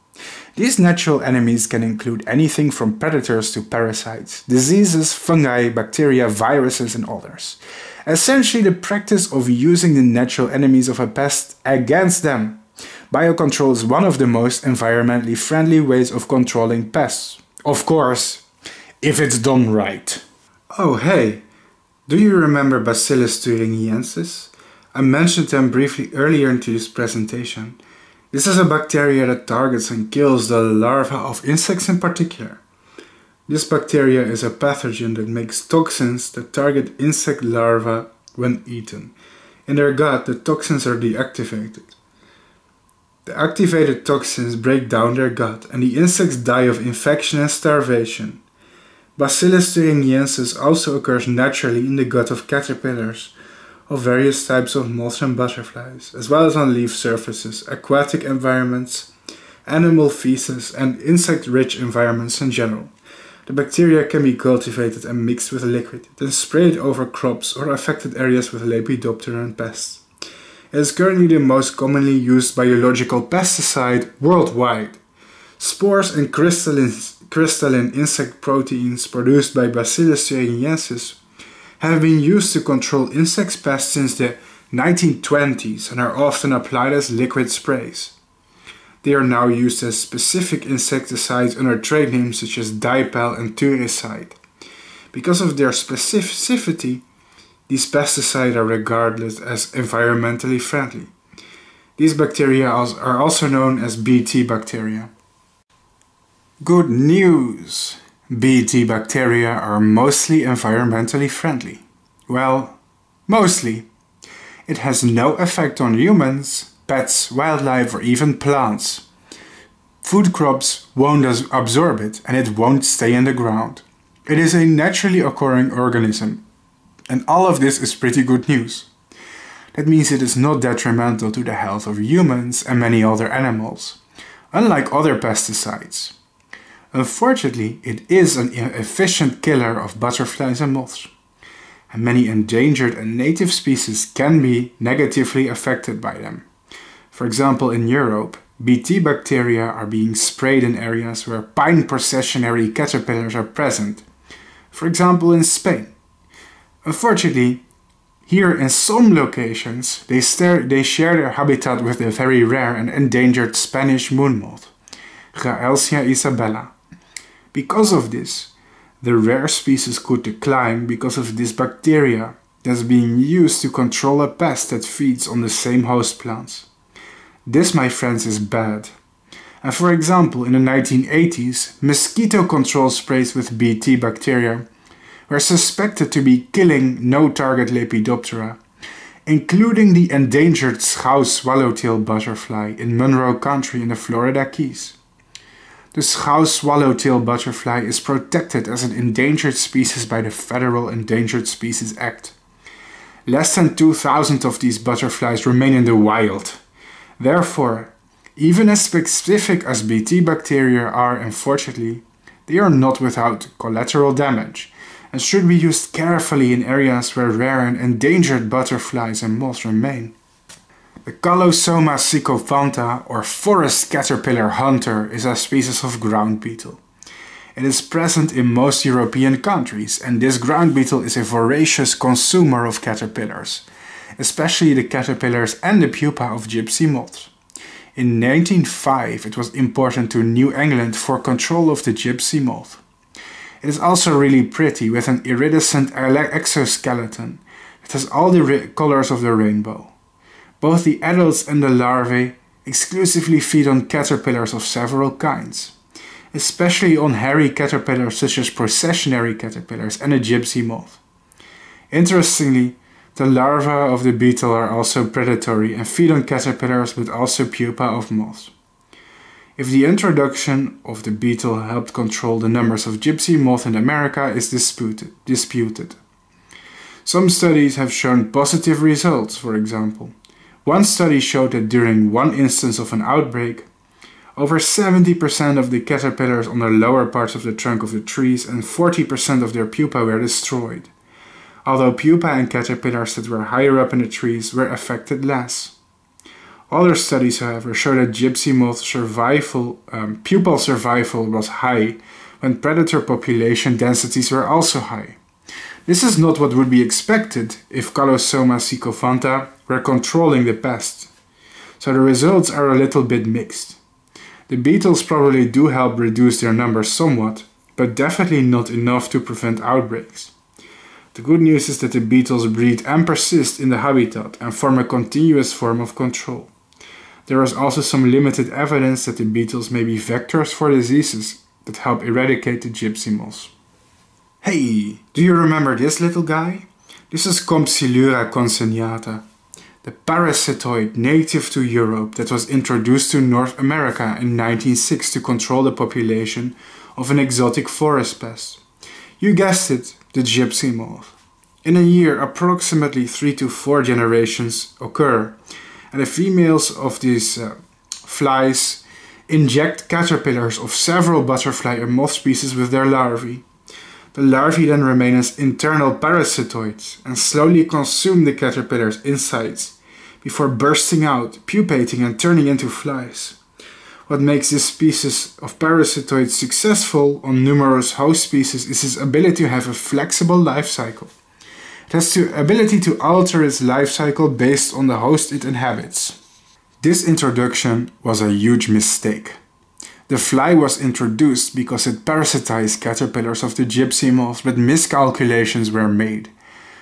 These natural enemies can include anything from predators to parasites, diseases, fungi, bacteria, viruses and others. Essentially the practice of using the natural enemies of a pest against them Biocontrol is one of the most environmentally friendly ways of controlling pests. Of course, if it's done right. Oh hey, do you remember Bacillus thuringiensis? I mentioned them briefly earlier in this presentation. This is a bacteria that targets and kills the larvae of insects in particular. This bacteria is a pathogen that makes toxins that target insect larvae when eaten. In their gut, the toxins are deactivated. The activated toxins break down their gut and the insects die of infection and starvation. Bacillus thuringiensis also occurs naturally in the gut of caterpillars, of various types of moths and butterflies, as well as on leaf surfaces, aquatic environments, animal feces, and insect-rich environments in general. The bacteria can be cultivated and mixed with liquid, then sprayed over crops or affected areas with Lepidopteran pests. It is currently the most commonly used biological pesticide worldwide. Spores and crystalline, crystalline insect proteins produced by Bacillus thuringiensis have been used to control insect pests since the 1920s and are often applied as liquid sprays. They are now used as specific insecticides under trade names such as Dipel and Thuricide. Because of their specificity, these pesticides are regarded as environmentally friendly. These bacteria are also known as BT bacteria. Good news! BT bacteria are mostly environmentally friendly. Well, mostly. It has no effect on humans, pets, wildlife or even plants. Food crops won't absorb it and it won't stay in the ground. It is a naturally occurring organism and all of this is pretty good news. That means it is not detrimental to the health of humans and many other animals, unlike other pesticides. Unfortunately, it is an efficient killer of butterflies and moths, and many endangered and native species can be negatively affected by them. For example, in Europe, BT bacteria are being sprayed in areas where pine processionary caterpillars are present. For example, in Spain. Unfortunately, here in some locations, they, stare, they share their habitat with the very rare and endangered Spanish moon moth, Graellsia isabella. Because of this, the rare species could decline because of this bacteria that's being used to control a pest that feeds on the same host plants. This, my friends, is bad. And for example, in the 1980s, mosquito control sprays with Bt bacteria were suspected to be killing no-target Lepidoptera, including the endangered Schaus swallowtail butterfly in Monroe County in the Florida Keys. The Schaus swallowtail butterfly is protected as an endangered species by the Federal Endangered Species Act. Less than 2,000 of these butterflies remain in the wild. Therefore, even as specific as Bt bacteria are, unfortunately, they are not without collateral damage and should be used carefully in areas where rare and endangered butterflies and moths remain. The Calosoma sycophanta or forest caterpillar hunter is a species of ground beetle. It is present in most European countries and this ground beetle is a voracious consumer of caterpillars, especially the caterpillars and the pupa of gypsy moths. In 1905 it was imported to New England for control of the gypsy moth. It is also really pretty with an iridescent exoskeleton that has all the colors of the rainbow. Both the adults and the larvae exclusively feed on caterpillars of several kinds especially on hairy caterpillars such as processionary caterpillars and a gypsy moth. Interestingly, the larvae of the beetle are also predatory and feed on caterpillars but also pupa of moths. If the introduction of the beetle helped control the numbers of gypsy moth in America is disputed. disputed. Some studies have shown positive results, for example. One study showed that during one instance of an outbreak, over 70% of the caterpillars on the lower parts of the trunk of the trees and 40% of their pupa were destroyed, although pupa and caterpillars that were higher up in the trees were affected less. Other studies, however, show that gypsy moth survival, um, pupal survival was high when predator population densities were also high. This is not what would be expected if Calosoma sycophanta were controlling the pest, so the results are a little bit mixed. The beetles probably do help reduce their numbers somewhat, but definitely not enough to prevent outbreaks. The good news is that the beetles breed and persist in the habitat and form a continuous form of control. There is also some limited evidence that the beetles may be vectors for diseases that help eradicate the gypsy moths. Hey, do you remember this little guy? This is Compsilura concinnata, the parasitoid native to Europe that was introduced to North America in 1906 to control the population of an exotic forest pest. You guessed it, the gypsy moth. In a year, approximately 3 to 4 generations occur, and the females of these uh, flies inject caterpillars of several butterfly and moth species with their larvae. The larvae then remain as internal parasitoids and slowly consume the caterpillar's insides before bursting out, pupating and turning into flies. What makes this species of parasitoid successful on numerous host species is its ability to have a flexible life cycle. It has the ability to alter its life cycle based on the host it inhabits. This introduction was a huge mistake. The fly was introduced because it parasitized caterpillars of the gypsy moth, but miscalculations were made.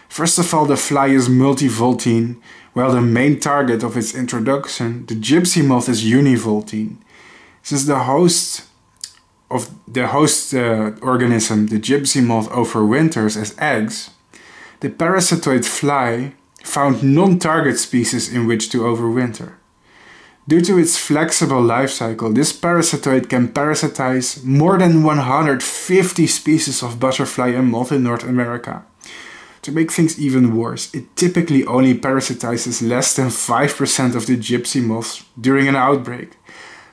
First of all, the fly is multivoltine, while the main target of its introduction, the gypsy moth, is univoltine. Since the host of the host uh, organism, the gypsy moth, overwinters as eggs, the parasitoid fly found non-target species in which to overwinter. Due to its flexible life cycle, this parasitoid can parasitize more than 150 species of butterfly and moth in North America. To make things even worse, it typically only parasitizes less than 5% of the gypsy moths during an outbreak.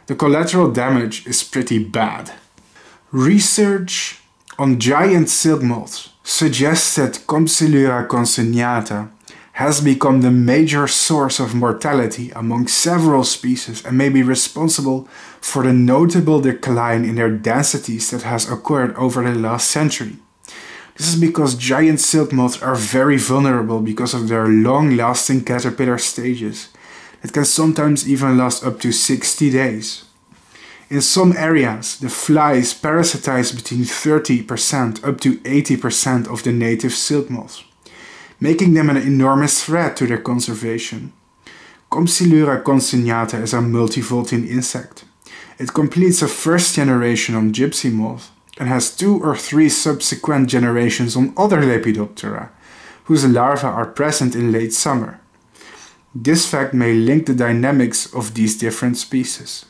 The collateral damage is pretty bad. Research on giant silk moths suggests that Compsilura concinnata has become the major source of mortality among several species and may be responsible for the notable decline in their densities that has occurred over the last century. This is because giant silk moths are very vulnerable because of their long-lasting caterpillar stages that can sometimes even last up to 60 days. In some areas, the flies parasitize between 30% up to 80% of the native silk moths making them an enormous threat to their conservation. Compsilura concinnata is a multivoltine insect. It completes a first generation on gypsy moth and has two or three subsequent generations on other Lepidoptera, whose larvae are present in late summer. This fact may link the dynamics of these different species.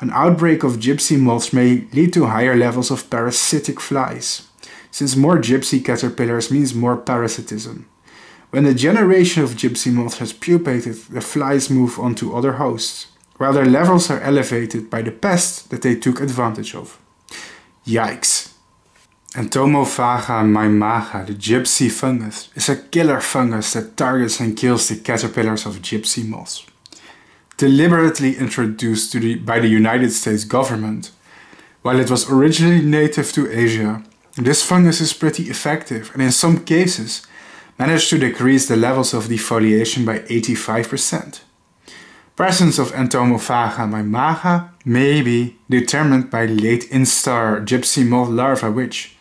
An outbreak of gypsy moths may lead to higher levels of parasitic flies, since more gypsy caterpillars means more parasitism. When a generation of gypsy moths has pupated, the flies move on to other hosts, while their levels are elevated by the pest that they took advantage of. Yikes! Entomophaga maimaiga, the gypsy fungus, is a killer fungus that targets and kills the caterpillars of gypsy moths. Deliberately introduced the, by the United States government, while it was originally native to Asia, this fungus is pretty effective and in some cases managed to decrease the levels of defoliation by 85%. Presence of Entomophaga maimaiga may be determined by late instar gypsy moth larvae which,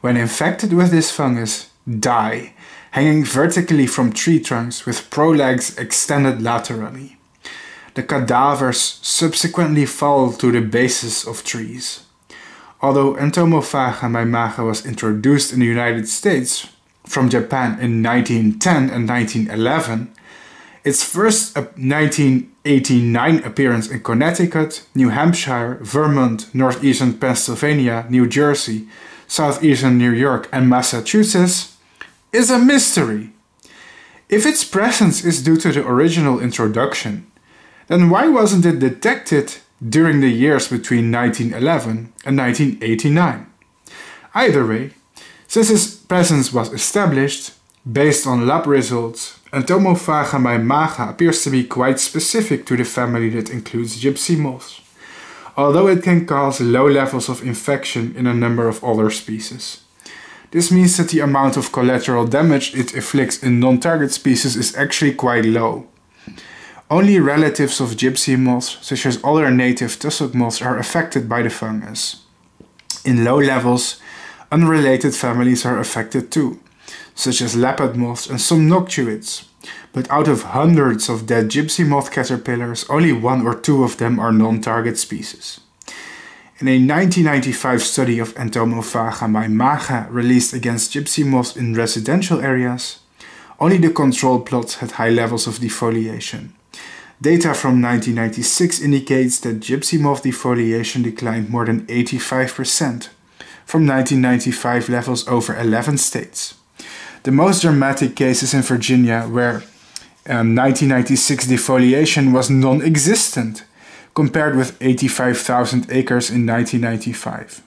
when infected with this fungus, die, hanging vertically from tree trunks with prolegs extended laterally. The cadavers subsequently fall to the bases of trees. Although Entomophaga maimaiga was introduced in the United States from Japan in 1910 and 1911, its first 1989 appearance in Connecticut, New Hampshire, Vermont, northeastern Pennsylvania, New Jersey, southeastern New York, and Massachusetts, is a mystery. If its presence is due to the original introduction, then why wasn't it detected during the years between 1911 and 1989? Either way, since its presence was established, based on lab results, Entomophaga maimaiga appears to be quite specific to the family that includes gypsy moths although it can cause low levels of infection in a number of other species. This means that the amount of collateral damage it inflicts in non-target species is actually quite low. Only relatives of gypsy moths, such as other native tussock moths, are affected by the fungus. In low levels, unrelated families are affected too, such as leopard moths and some noctuids. But out of hundreds of dead gypsy moth caterpillars, only one or two of them are non-target species. In a 1995 study of Entomophaga maimaiga released against gypsy moths in residential areas, only the control plots had high levels of defoliation. Data from 1996 indicates that gypsy moth defoliation declined more than 85% from 1995 levels over 11 states. The most dramatic cases in Virginia, where um, 1996 defoliation was non-existent, compared with 85,000 acres in 1995.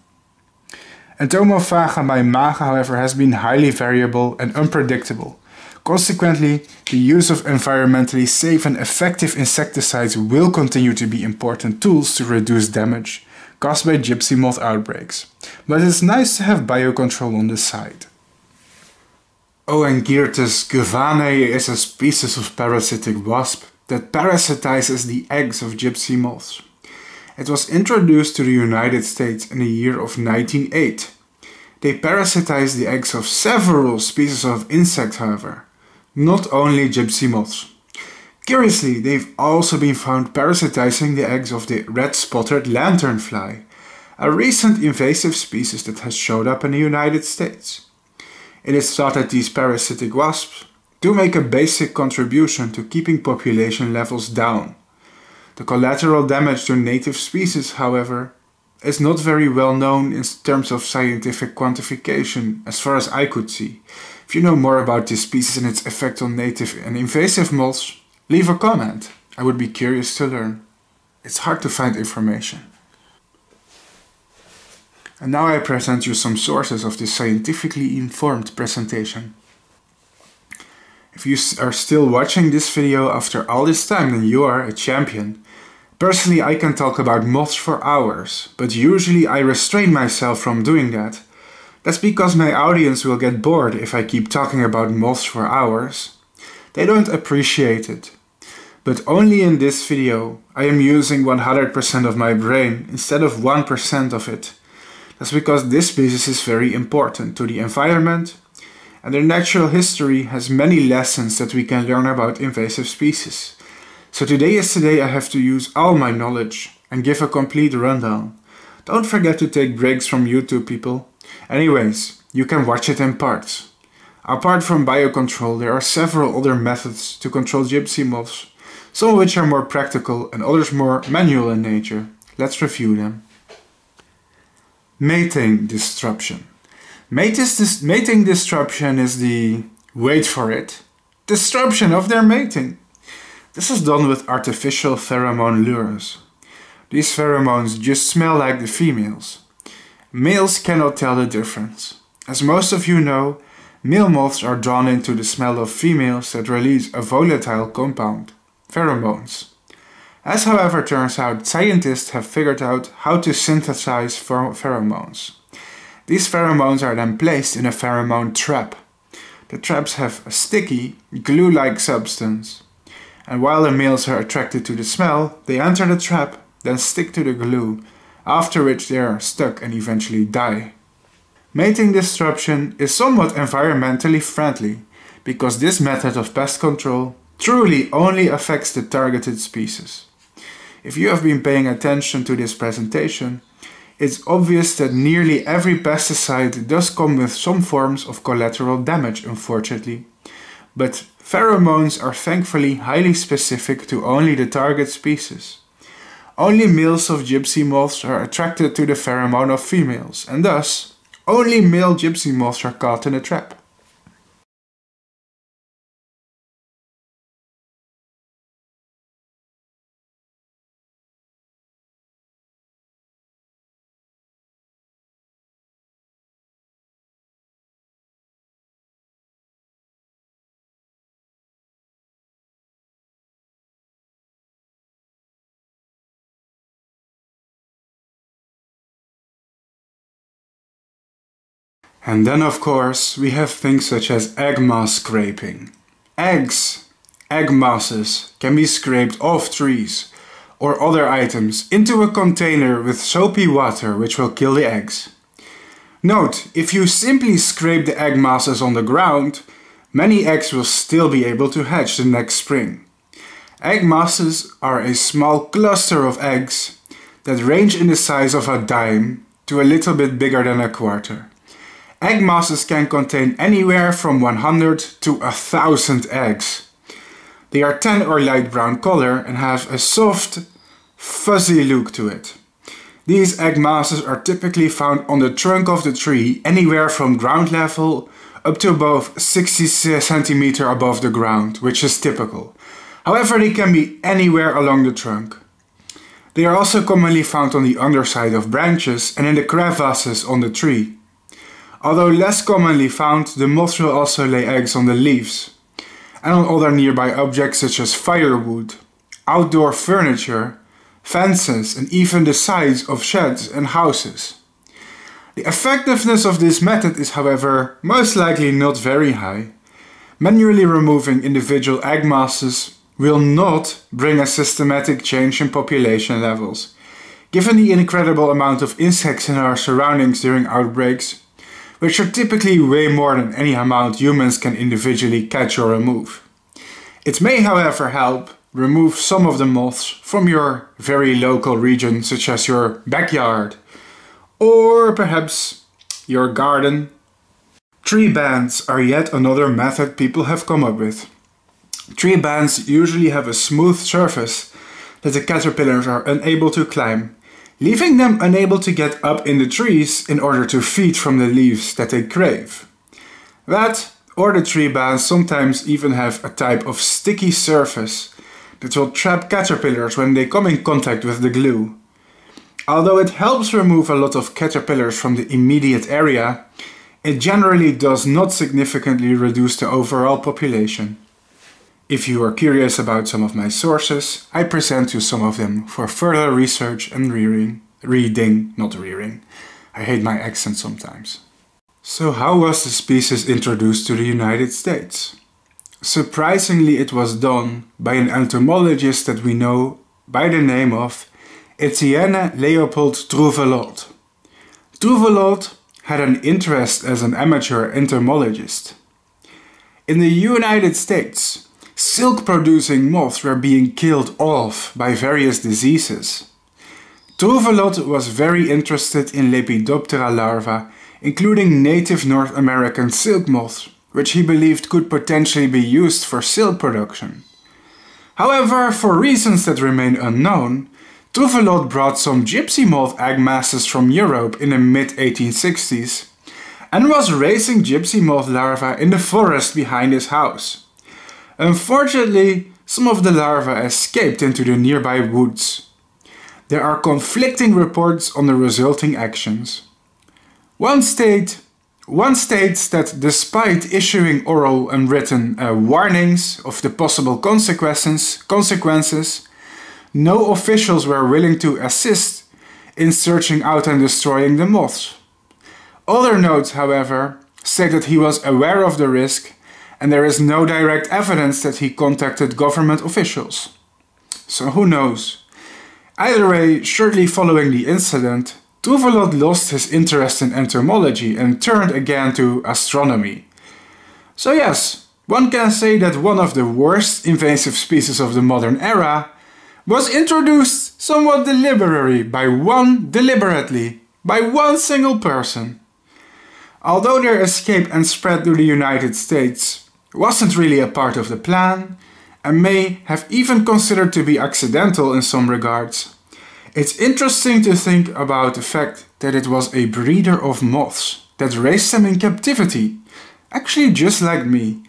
Entomophaga maimaiga, however, has been highly variable and unpredictable. Consequently, the use of environmentally safe and effective insecticides will continue to be important tools to reduce damage caused by gypsy moth outbreaks, but it's nice to have biocontrol on the side. Oh, and Ooencyrtus kuvanae is a species of parasitic wasp that parasitizes the eggs of gypsy moths. It was introduced to the United States in the year of 1908. They parasitize the eggs of several species of insects, however, not only gypsy moths. Curiously, they've also been found parasitizing the eggs of the red-spotted lanternfly, a recent invasive species that has showed up in the United States. It is thought that these parasitic wasps do make a basic contribution to keeping population levels down. The collateral damage to native species, however, is not very well known in terms of scientific quantification, as far as I could see. If you know more about this species and its effect on native and invasive moths, leave a comment. I would be curious to learn. It's hard to find information. And now I present you some sources of this scientifically informed presentation. If you are still watching this video after all this time, then you are a champion. Personally, I can talk about moths for hours, but usually I restrain myself from doing that. That's because my audience will get bored if I keep talking about moths for hours. They don't appreciate it. But only in this video, I am using 100% of my brain instead of 1% of it. That's because this species is very important to the environment and their natural history has many lessons that we can learn about invasive species. So today is the day I have to use all my knowledge and give a complete rundown. Don't forget to take breaks from YouTube, people. Anyways, you can watch it in parts. Apart from biocontrol, there are several other methods to control gypsy moths, some of which are more practical and others more manual in nature. Let's review them. Mating disruption. Mating disruption is the, wait for it, disruption of their mating. This is done with artificial pheromone lures. These pheromones just smell like the females. Males cannot tell the difference. As most of you know, male moths are drawn into the smell of females that release a volatile compound, pheromones. As however turns out, scientists have figured out how to synthesize pheromones. These pheromones are then placed in a pheromone trap. The traps have a sticky, glue-like substance. And while the males are attracted to the smell, they enter the trap, then stick to the glue, after which they are stuck and eventually die. Mating disruption is somewhat environmentally friendly, because this method of pest control truly only affects the targeted species. If you have been paying attention to this presentation, it's obvious that nearly every pesticide does come with some forms of collateral damage, unfortunately. But pheromones are thankfully highly specific to only the target species. Only males of gypsy moths are attracted to the pheromone of females, and thus, only male gypsy moths are caught in a trap. And then of course we have things such as egg mass scraping. Eggs, egg masses can be scraped off trees or other items into a container with soapy water which will kill the eggs. Note, if you simply scrape the egg masses on the ground, many eggs will still be able to hatch the next spring. Egg masses are a small cluster of eggs that range in the size of a dime to a little bit bigger than a quarter. Egg masses can contain anywhere from 100 to 1000 eggs. They are tan or light brown color and have a soft, fuzzy look to it. These egg masses are typically found on the trunk of the tree anywhere from ground level up to above 60 centimeter above the ground, which is typical. However, they can be anywhere along the trunk. They are also commonly found on the underside of branches and in the crevasses on the tree. Although less commonly found, the moths will also lay eggs on the leaves and on other nearby objects such as firewood, outdoor furniture, fences and even the sides of sheds and houses. The effectiveness of this method is however most likely not very high. Manually removing individual egg masses will not bring a systematic change in population levels. Given the incredible amount of insects in our surroundings during outbreaks, which are typically way more than any amount humans can individually catch or remove. It may however help remove some of the moths from your very local region such as your backyard or perhaps your garden. Tree bands are yet another method people have come up with. Tree bands usually have a smooth surface that the caterpillars are unable to climb leaving them unable to get up in the trees in order to feed from the leaves that they crave. That, or the tree bands sometimes even have a type of sticky surface that will trap caterpillars when they come in contact with the glue. Although it helps remove a lot of caterpillars from the immediate area, it generally does not significantly reduce the overall population. If you are curious about some of my sources, I present you some of them for further research and reading. Reading, not rearing. I hate my accent sometimes. So how was the species introduced to the United States? Surprisingly, it was done by an entomologist that we know by the name of Etienne Leopold Trouvelot. Trouvelot had an interest as an amateur entomologist. In the United States, silk producing moths were being killed off by various diseases. Trouvelot was very interested in Lepidoptera larvae, including native North American silk moths, which he believed could potentially be used for silk production. However, for reasons that remain unknown, Trouvelot brought some gypsy moth egg masses from Europe in the mid 1860s and was raising gypsy moth larvae in the forest behind his house. Unfortunately, some of the larvae escaped into the nearby woods. There are conflicting reports on the resulting actions. One state one states that despite issuing oral and written uh, warnings of the possible consequences, consequences, no officials were willing to assist in searching out and destroying the moths. Other notes, however, state that he was aware of the risk and there is no direct evidence that he contacted government officials. So who knows? Either way, shortly following the incident, Trouvelot lost his interest in entomology and turned again to astronomy. So yes, one can say that one of the worst invasive species of the modern era was introduced somewhat deliberately by one deliberately by one single person. Although their escape and spread to the United States wasn't really a part of the plan and may have even considered to be accidental in some regards, it's interesting to think about the fact that it was a breeder of moths that raised them in captivity, actually just like me,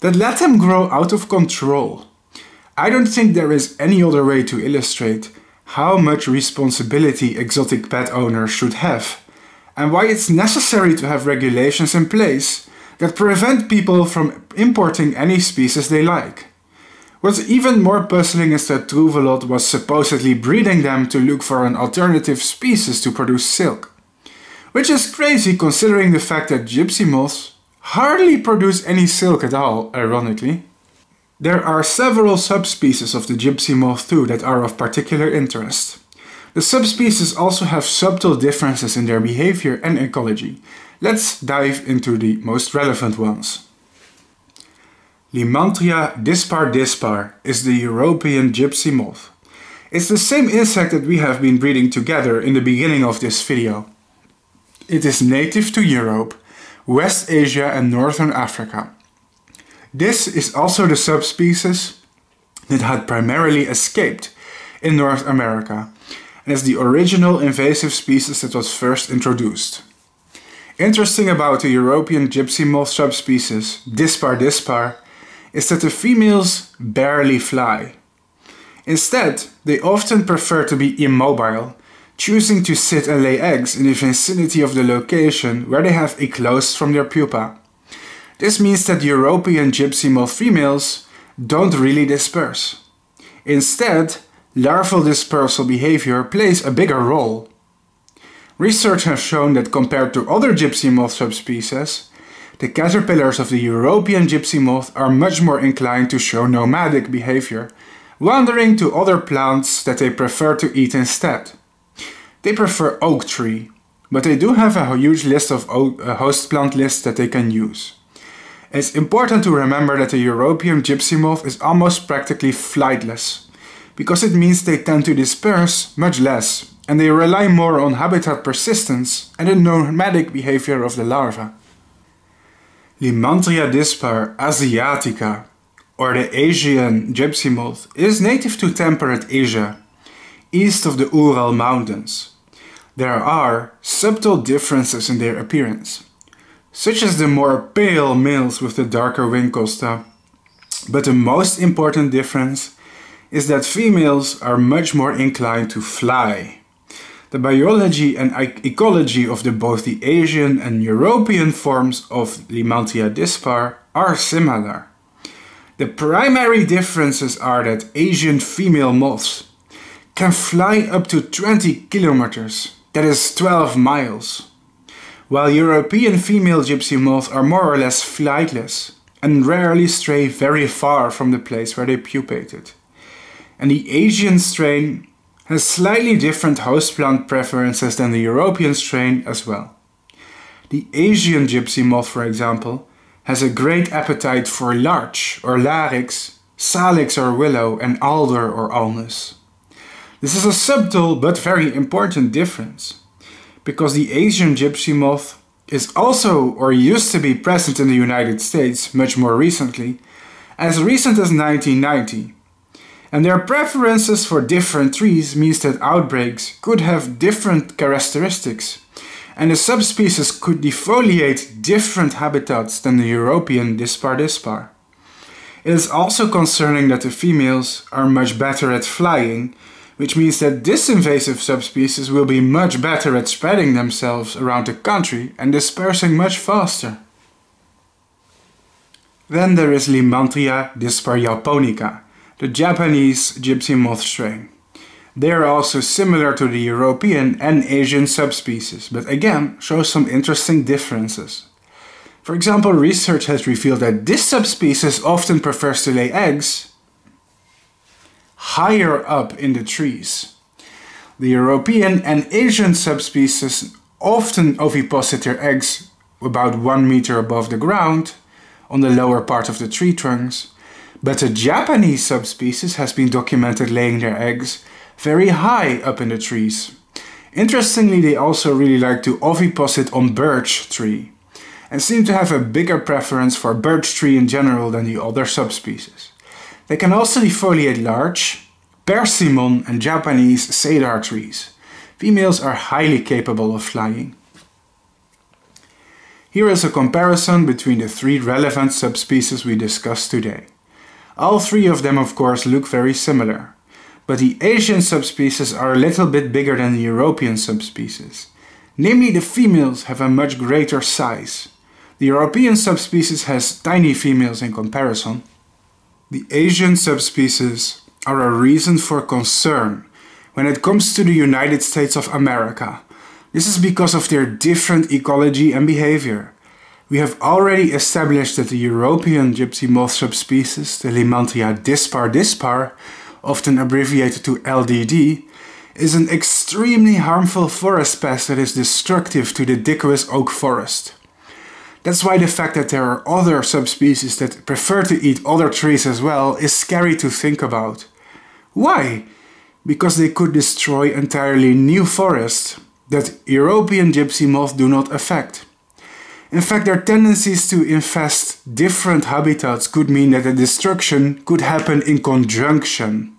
that let them grow out of control. I don't think there is any other way to illustrate how much responsibility exotic pet owners should have, and why it's necessary to have regulations in place that prevent people from importing any species they like. What's even more puzzling is that Trouvelot was supposedly breeding them to look for an alternative species to produce silk. Which is crazy considering the fact that gypsy moths hardly produce any silk at all, ironically. There are several subspecies of the gypsy moth too that are of particular interest. The subspecies also have subtle differences in their behavior and ecology. Let's dive into the most relevant ones. Lymantria dispar dispar is the European gypsy moth. It's the same insect that we have been breeding together in the beginning of this video. It is native to Europe, West Asia and Northern Africa. This is also the subspecies that had primarily escaped in North America and is the original invasive species that was first introduced. Interesting about the European gypsy moth subspecies, Dispar dispar, is that the females barely fly. Instead, they often prefer to be immobile, choosing to sit and lay eggs in the vicinity of the location where they have eclosed from their pupa. This means that European gypsy moth females don't really disperse. Instead, larval dispersal behavior plays a bigger role. Research has shown that compared to other gypsy moth subspecies, the caterpillars of the European gypsy moth are much more inclined to show nomadic behavior, wandering to other plants that they prefer to eat instead. They prefer oak tree, but they do have a huge list of host plant lists that they can use. It's important to remember that the European gypsy moth is almost practically flightless, because it means they tend to disperse much less, and they rely more on habitat persistence and the nomadic behavior of the larva. Lymantria dispar asiatica, or the Asian gypsy moth, is native to temperate Asia, east of the Ural Mountains. There are subtle differences in their appearance, such as the more pale males with the darker wing costa, but the most important difference is that females are much more inclined to fly. The biology and ecology of the, both the Asian and European forms of Lymantria dispar are similar. The primary differences are that Asian female moths can fly up to 20 kilometers, that is 12 miles, while European female gypsy moths are more or less flightless and rarely stray very far from the place where they pupated. And the Asian strain has slightly different host plant preferences than the European strain as well. The Asian gypsy moth, for example, has a great appetite for larch or larix, salix or willow, and alder or alnus. This is a subtle but very important difference, because the Asian gypsy moth is also or used to be present in the United States much more recently, as recent as 1990. And their preferences for different trees means that outbreaks could have different characteristics, and the subspecies could defoliate different habitats than the European dispar dispar. It is also concerning that the females are much better at flying which means that this invasive subspecies will be much better at spreading themselves around the country and dispersing much faster. Then there is Lymantria dispar japonica, the Japanese gypsy moth strain. They are also similar to the European and Asian subspecies, but again show some interesting differences. For example, research has revealed that this subspecies often prefers to lay eggs higher up in the trees. The European and Asian subspecies often oviposit their eggs about one meter above the ground on the lower part of the tree trunks, but a Japanese subspecies has been documented laying their eggs very high up in the trees. Interestingly, they also really like to oviposit on birch tree and seem to have a bigger preference for birch tree in general than the other subspecies. They can also defoliate larch, persimmon and Japanese cedar trees. Females are highly capable of flying. Here is a comparison between the three relevant subspecies we discussed today. All three of them of course look very similar, but the Asian subspecies are a little bit bigger than the European subspecies. Namely, the females have a much greater size. The European subspecies has tiny females in comparison, the Asian subspecies are a reason for concern when it comes to the United States of America. This is because of their different ecology and behavior. We have already established that the European gypsy moth subspecies, the Lymantria dispar dispar, often abbreviated to LDD, is an extremely harmful forest pest that is destructive to the deciduous oak forest. That's why the fact that there are other subspecies that prefer to eat other trees as well is scary to think about. Why? Because they could destroy entirely new forests that European gypsy moths do not affect. In fact, their tendencies to infest different habitats could mean that the destruction could happen in conjunction.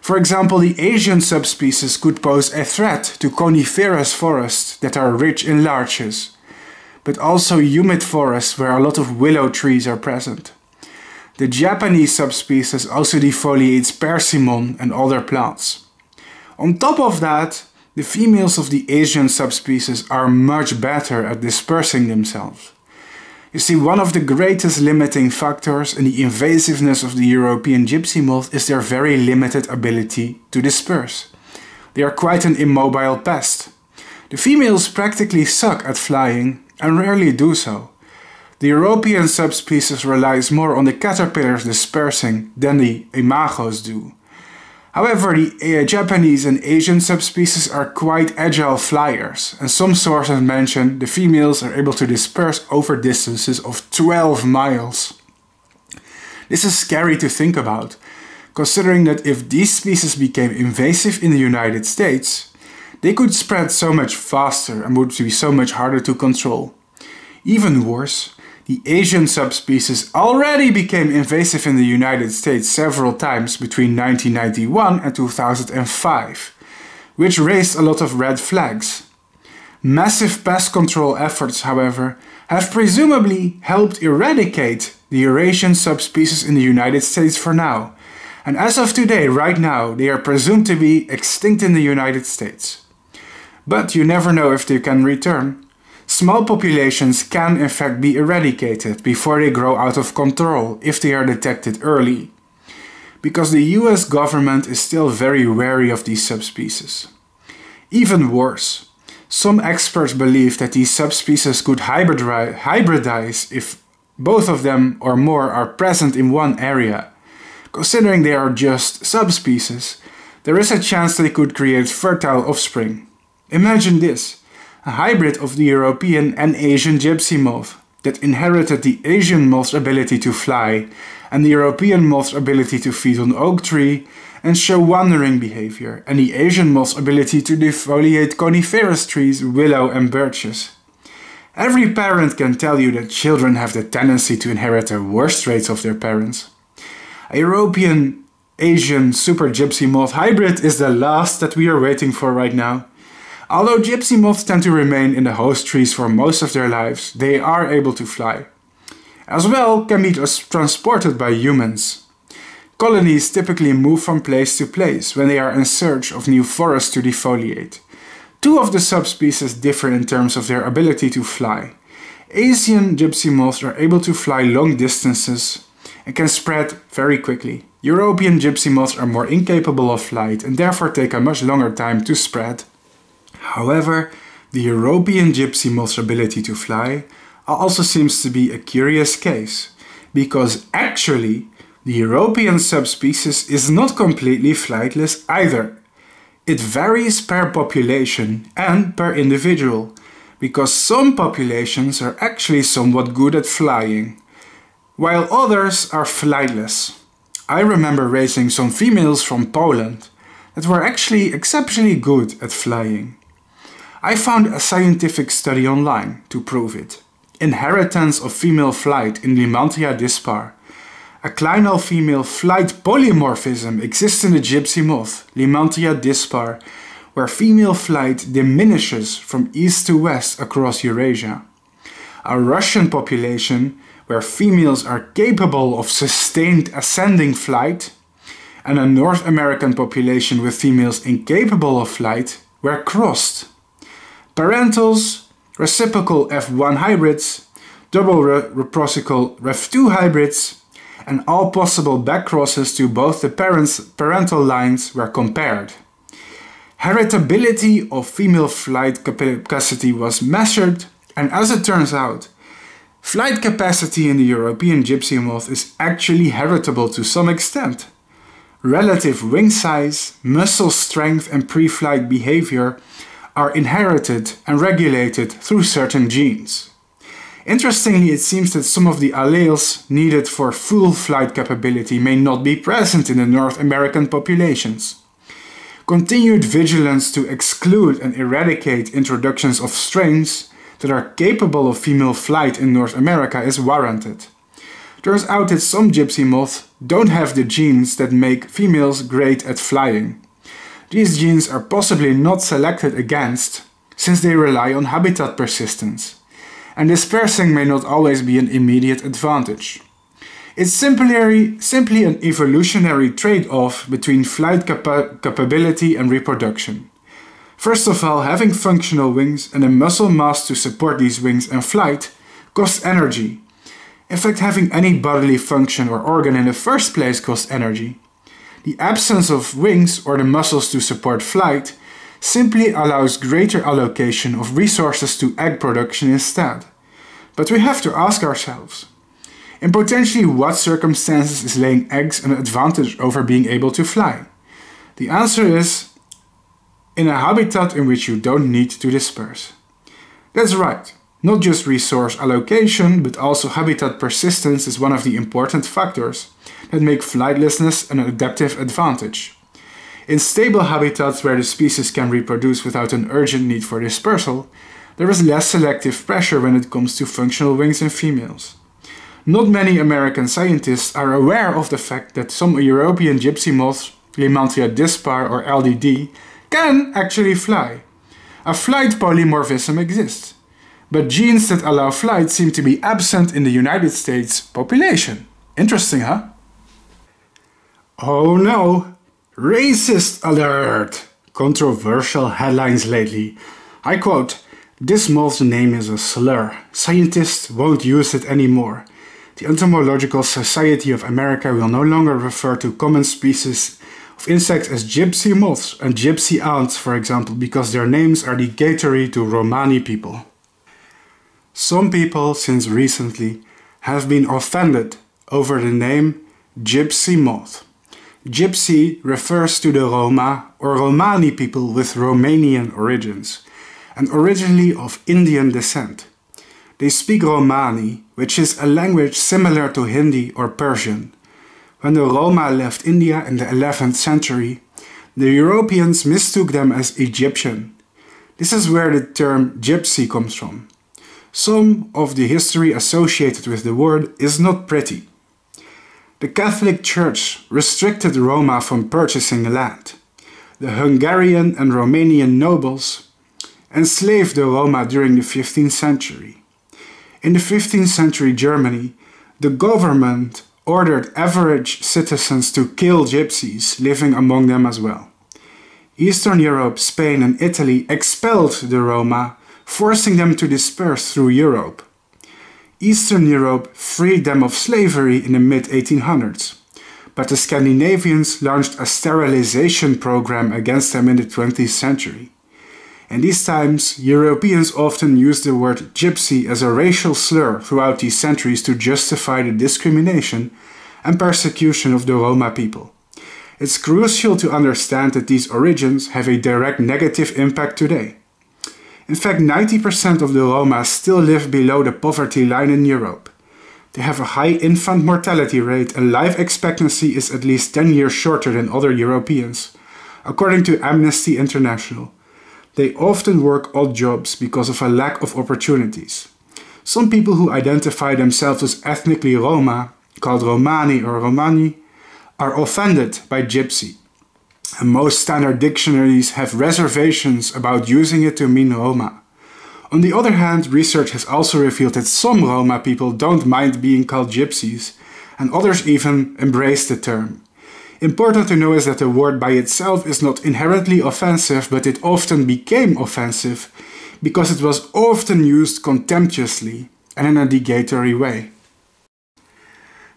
For example, the Asian subspecies could pose a threat to coniferous forests that are rich in larches but also humid forests where a lot of willow trees are present. The Japanese subspecies also defoliates persimmon and other plants. On top of that, the females of the Asian subspecies are much better at dispersing themselves. You see, one of the greatest limiting factors in the invasiveness of the European gypsy moth is their very limited ability to disperse. They are quite an immobile pest. The females practically suck at flying and rarely do so. The European subspecies relies more on the caterpillars dispersing than the imagos do. However, the uh, Japanese and Asian subspecies are quite agile flyers, and some sources mention the females are able to disperse over distances of 12 miles. This is scary to think about, considering that if these species became invasive in the United States, they could spread so much faster and would be so much harder to control. Even worse, the Asian subspecies already became invasive in the United States several times between 1991 and 2005, which raised a lot of red flags. Massive pest control efforts, however, have presumably helped eradicate the Eurasian subspecies in the United States for now, and as of today, right now, they are presumed to be extinct in the United States. But you never know if they can return. Small populations can in fact be eradicated before they grow out of control if they are detected early, because the US government is still very wary of these subspecies. Even worse, some experts believe that these subspecies could hybridize if both of them or more are present in one area. Considering they are just subspecies, there is a chance they could create fertile offspring. Imagine this a hybrid of the European and Asian gypsy moth that inherited the Asian moth's ability to fly and the European moth's ability to feed on oak tree and show wandering behavior, and the Asian moth's ability to defoliate coniferous trees, willow and birches. Every parent can tell you that children have the tendency to inherit the worst traits of their parents. A European Asian super gypsy moth hybrid is the last that we are waiting for right now. Although gypsy moths tend to remain in the host trees for most of their lives, they are able to fly. As well can be transported by humans. Colonies typically move from place to place when they are in search of new forests to defoliate. Two of the subspecies differ in terms of their ability to fly. Asian gypsy moths are able to fly long distances and can spread very quickly. European gypsy moths are more incapable of flight and therefore take a much longer time to spread. However, the European gypsy moth's ability to fly also seems to be a curious case, because actually the European subspecies is not completely flightless either. It varies per population and per individual, because some populations are actually somewhat good at flying, while others are flightless. I remember raising some females from Poland that were actually exceptionally good at flying. I found a scientific study online to prove it. Inheritance of female flight in Lymantria dispar. A clinal female flight polymorphism exists in the gypsy moth, Lymantria dispar, where female flight diminishes from east to west across Eurasia. A Russian population where females are capable of sustained ascending flight, and a North American population with females incapable of flight were crossed parentals, reciprocal F1 hybrids, double re reciprocal Ref2 hybrids, and all possible backcrosses to both the parents' parental lines were compared. Heritability of female flight capacity was measured, and as it turns out, flight capacity in the European gypsy moth is actually heritable to some extent. Relative wing size, muscle strength, and pre flight behavior are inherited and regulated through certain genes. Interestingly, it seems that some of the alleles needed for full flight capability may not be present in the North American populations. Continued vigilance to exclude and eradicate introductions of strains that are capable of female flight in North America is warranted. Turns out that some gypsy moths don't have the genes that make females great at flying. These genes are possibly not selected against, since they rely on habitat persistence, and dispersing may not always be an immediate advantage. It's simply, simply an evolutionary trade-off between flight capa capability and reproduction. First of all, having functional wings and a muscle mass to support these wings and flight costs energy. In fact, having any bodily function or organ in the first place costs energy. The absence of wings or the muscles to support flight simply allows greater allocation of resources to egg production instead. But we have to ask ourselves, in potentially what circumstances is laying eggs an advantage over being able to fly? The answer is in a habitat in which you don't need to disperse. That's right, not just resource allocation, but also habitat persistence is one of the important factors that make flightlessness an adaptive advantage. In stable habitats where the species can reproduce without an urgent need for dispersal, there is less selective pressure when it comes to functional wings in females. Not many American scientists are aware of the fact that some European gypsy moths, Lymantria dispar or LDD, can actually fly. A flight polymorphism exists, but genes that allow flight seem to be absent in the United States population. Interesting, huh? Oh no! Racist alert! Controversial headlines lately. I quote, This moth's name is a slur. Scientists won't use it anymore. The Entomological Society of America will no longer refer to common species of insects as gypsy moths and gypsy ants, for example, because their names are derogatory to Romani people. Some people, since recently, have been offended over the name gypsy moth. Gypsy refers to the Roma or Romani people with Romanian origins and originally of Indian descent. They speak Romani, which is a language similar to Hindi or Persian. When the Roma left India in the 11th century, the Europeans mistook them as Egyptian. This is where the term gypsy comes from. Some of the history associated with the word is not pretty. The Catholic Church restricted Roma from purchasing land. The Hungarian and Romanian nobles enslaved the Roma during the 15th century. In the 15th century Germany, the government ordered average citizens to kill gypsies living among them as well. Eastern Europe, Spain, and Italy expelled the Roma, forcing them to disperse through Europe. Eastern Europe freed them of slavery in the mid 1800s, but the Scandinavians launched a sterilization program against them in the 20th century. In these times, Europeans often used the word gypsy as a racial slur throughout these centuries to justify the discrimination and persecution of the Roma people. It's crucial to understand that these origins have a direct negative impact today. In fact, 90% of the Roma still live below the poverty line in Europe. They have a high infant mortality rate and life expectancy is at least 10 years shorter than other Europeans, according to Amnesty International. They often work odd jobs because of a lack of opportunities. Some people who identify themselves as ethnically Roma, called Romani or Romani, are offended by gypsy and most standard dictionaries have reservations about using it to mean Roma. On the other hand, research has also revealed that some Roma people don't mind being called gypsies, and others even embrace the term. Important to know is that the word by itself is not inherently offensive, but it often became offensive because it was often used contemptuously and in a negatory way.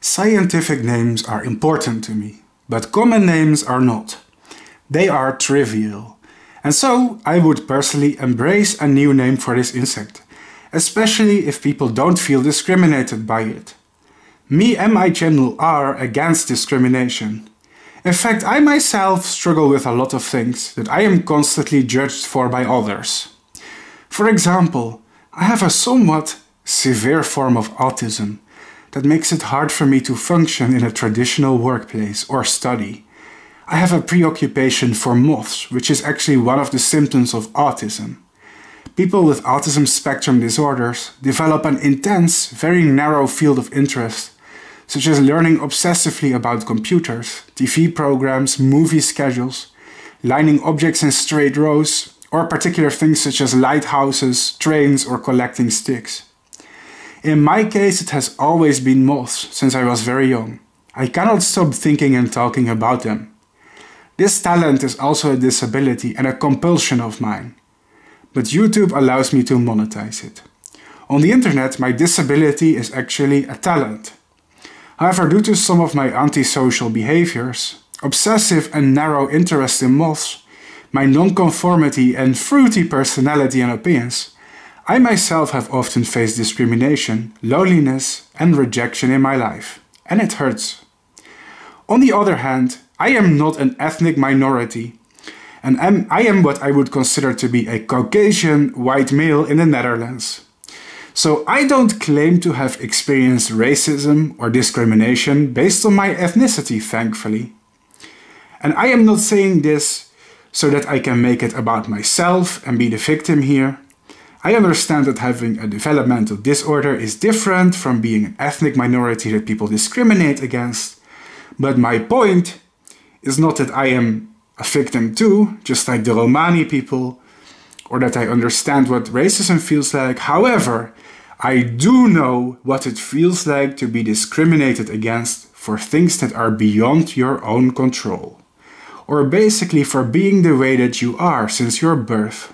Scientific names are important to me, but common names are not. They are trivial. And so I would personally embrace a new name for this insect, especially if people don't feel discriminated by it. Me and my channel are against discrimination. In fact, I myself struggle with a lot of things that I am constantly judged for by others. For example, I have a somewhat severe form of autism that makes it hard for me to function in a traditional workplace or study. I have a preoccupation for moths, which is actually one of the symptoms of autism. People with autism spectrum disorders develop an intense, very narrow field of interest, such as learning obsessively about computers, TV programs, movie schedules, lining objects in straight rows, or particular things such as lighthouses, trains, or collecting sticks. In my case, it has always been moths since I was very young. I cannot stop thinking and talking about them. This talent is also a disability and a compulsion of mine. But YouTube allows me to monetize it. On the internet, my disability is actually a talent. However, due to some of my antisocial behaviors, obsessive and narrow interest in moths, my nonconformity and fruity personality and opinions, I myself have often faced discrimination, loneliness, and rejection in my life, and it hurts. On the other hand, I am not an ethnic minority, and I'm, I am what I would consider to be a Caucasian white male in the Netherlands. So I don't claim to have experienced racism or discrimination based on my ethnicity, thankfully. And I am not saying this so that I can make it about myself and be the victim here. I understand that having a developmental disorder is different from being an ethnic minority that people discriminate against. But my point is not that I am a victim too, just like the Romani people, or that I understand what racism feels like. However, I do know what it feels like to be discriminated against for things that are beyond your own control. Or basically for being the way that you are since your birth.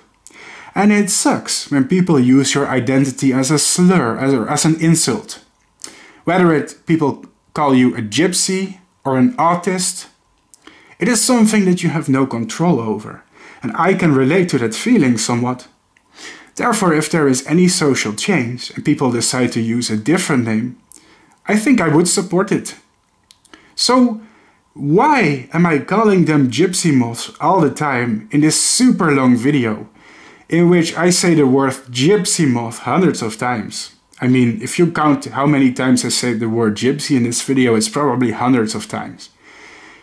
And it sucks when people use your identity as a slur, as, as an insult. Whether it people call you a gypsy or an autist it is something that you have no control over, and I can relate to that feeling somewhat. Therefore, if there is any social change and people decide to use a different name, I think I would support it. So, why am I calling them gypsy moths all the time in this super long video, in which I say the word gypsy moth hundreds of times? I mean, if you count how many times I said the word gypsy in this video, it's probably hundreds of times.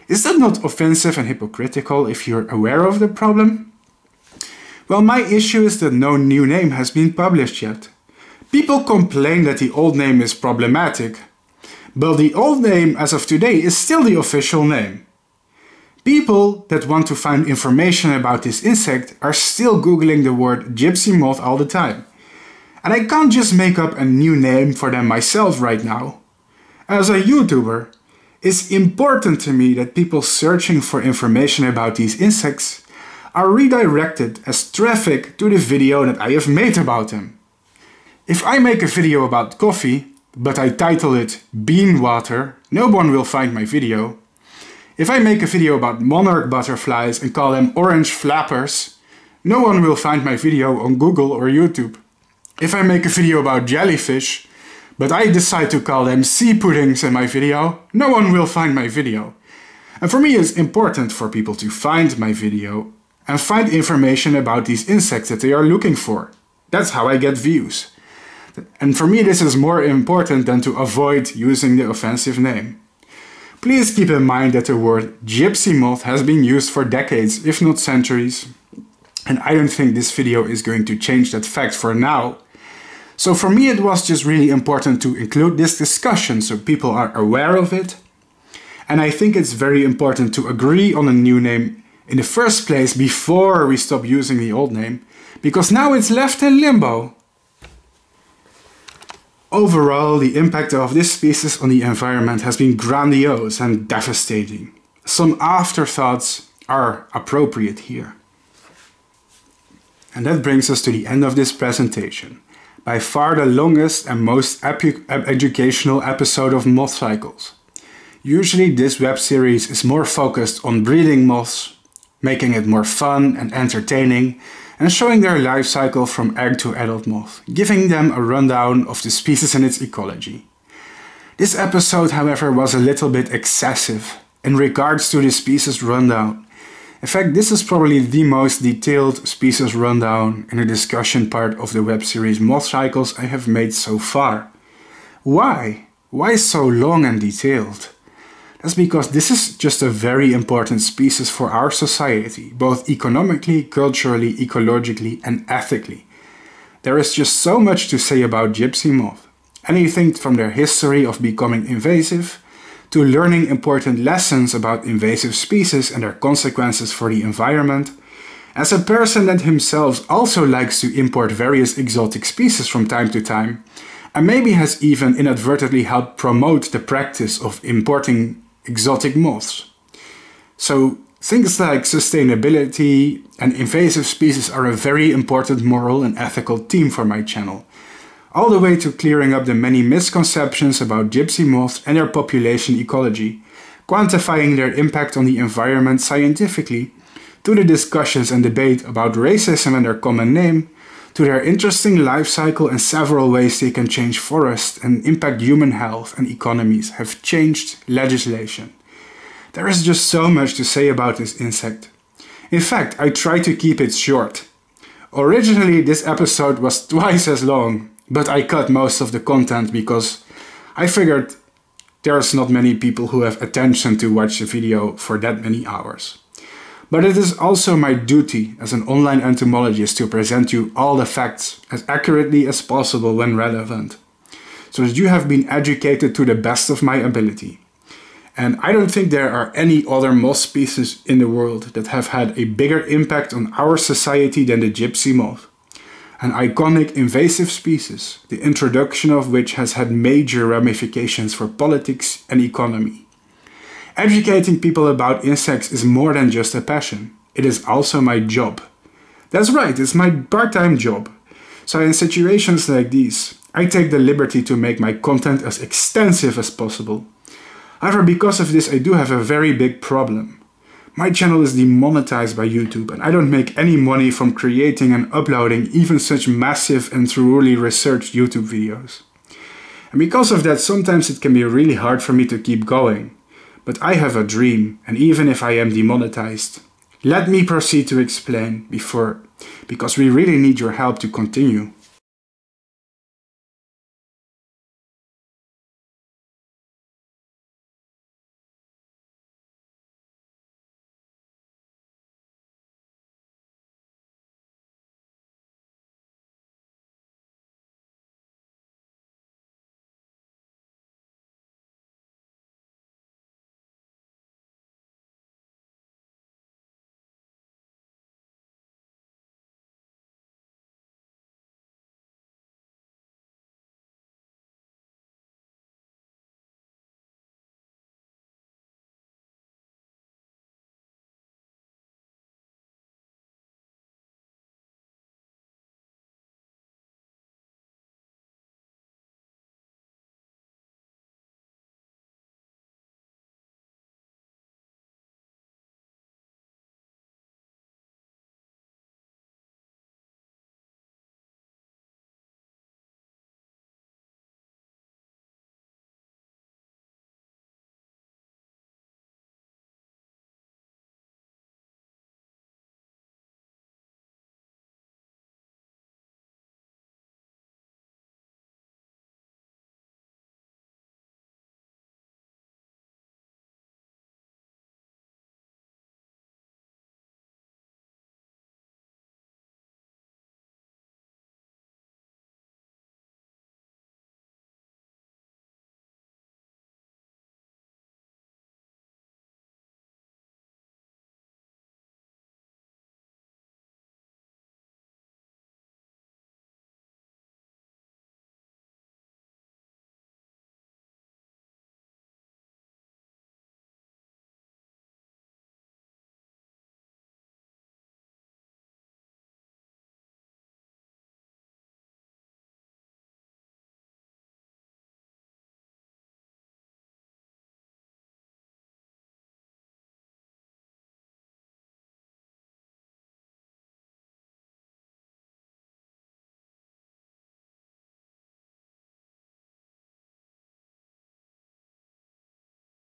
Is that not offensive and hypocritical if you're aware of the problem? Well, my issue is that no new name has been published yet. People complain that the old name is problematic, but the old name as of today is still the official name. People that want to find information about this insect are still googling the word gypsy moth all the time. And I can't just make up a new name for them myself right now. As a YouTuber, it's important to me that people searching for information about these insects are redirected as traffic to the video that I have made about them. If I make a video about coffee, but I title it Bean Water, no one will find my video. If I make a video about monarch butterflies and call them orange flappers, no one will find my video on Google or YouTube. If I make a video about jellyfish, but I decide to call them sea puddings in my video, no one will find my video. And for me it's important for people to find my video and find information about these insects that they are looking for. That's how I get views. And for me this is more important than to avoid using the offensive name. Please keep in mind that the word gypsy moth has been used for decades, if not centuries. And I don't think this video is going to change that fact for now. So for me it was just really important to include this discussion so people are aware of it. And I think it's very important to agree on a new name in the first place before we stop using the old name, because now it's left in limbo. Overall, the impact of this species on the environment has been grandiose and devastating. Some afterthoughts are appropriate here. And that brings us to the end of this presentation. By far the longest and most educational episode of Moth Cycles. Usually this web series is more focused on breeding moths, making it more fun and entertaining, and showing their life cycle from egg to adult moth, giving them a rundown of the species and its ecology. This episode, however, was a little bit excessive in regards to the species rundown. In fact, this is probably the most detailed species rundown in the discussion part of the web series Moth Cycles I have made so far. Why? Why so long and detailed? That's because this is just a very important species for our society, both economically, culturally, ecologically, and ethically. There is just so much to say about gypsy moth. Anything from their history of becoming invasive, to learning important lessons about invasive species and their consequences for the environment. As a person that himself also likes to import various exotic species from time to time, and maybe has even inadvertently helped promote the practice of importing exotic moths. So things like sustainability and invasive species are a very important moral and ethical theme for my channel, all the way to clearing up the many misconceptions about gypsy moths and their population ecology, quantifying their impact on the environment scientifically, to the discussions and debate about racism and their common name, to their interesting life cycle and several ways they can change forests and impact human health and economies have changed legislation. There is just so much to say about this insect. In fact, I try to keep it short. Originally, this episode was twice as long, but I cut most of the content because I figured there's not many people who have attention to watch a video for that many hours. But it is also my duty as an online entomologist to present you all the facts as accurately as possible when relevant, so that you have been educated to the best of my ability. And I don't think there are any other moth species in the world that have had a bigger impact on our society than the gypsy moth. An iconic invasive species, the introduction of which has had major ramifications for politics and economy. Educating people about insects is more than just a passion. It is also my job. That's right, it's my part-time job. So in situations like these, I take the liberty to make my content as extensive as possible. However, because of this, I do have a very big problem. My channel is demonetized by YouTube and I don't make any money from creating and uploading even such massive and thoroughly researched YouTube videos. And because of that, sometimes it can be really hard for me to keep going. But I have a dream, and even if I am demonetized, let me proceed to explain before, because we really need your help to continue.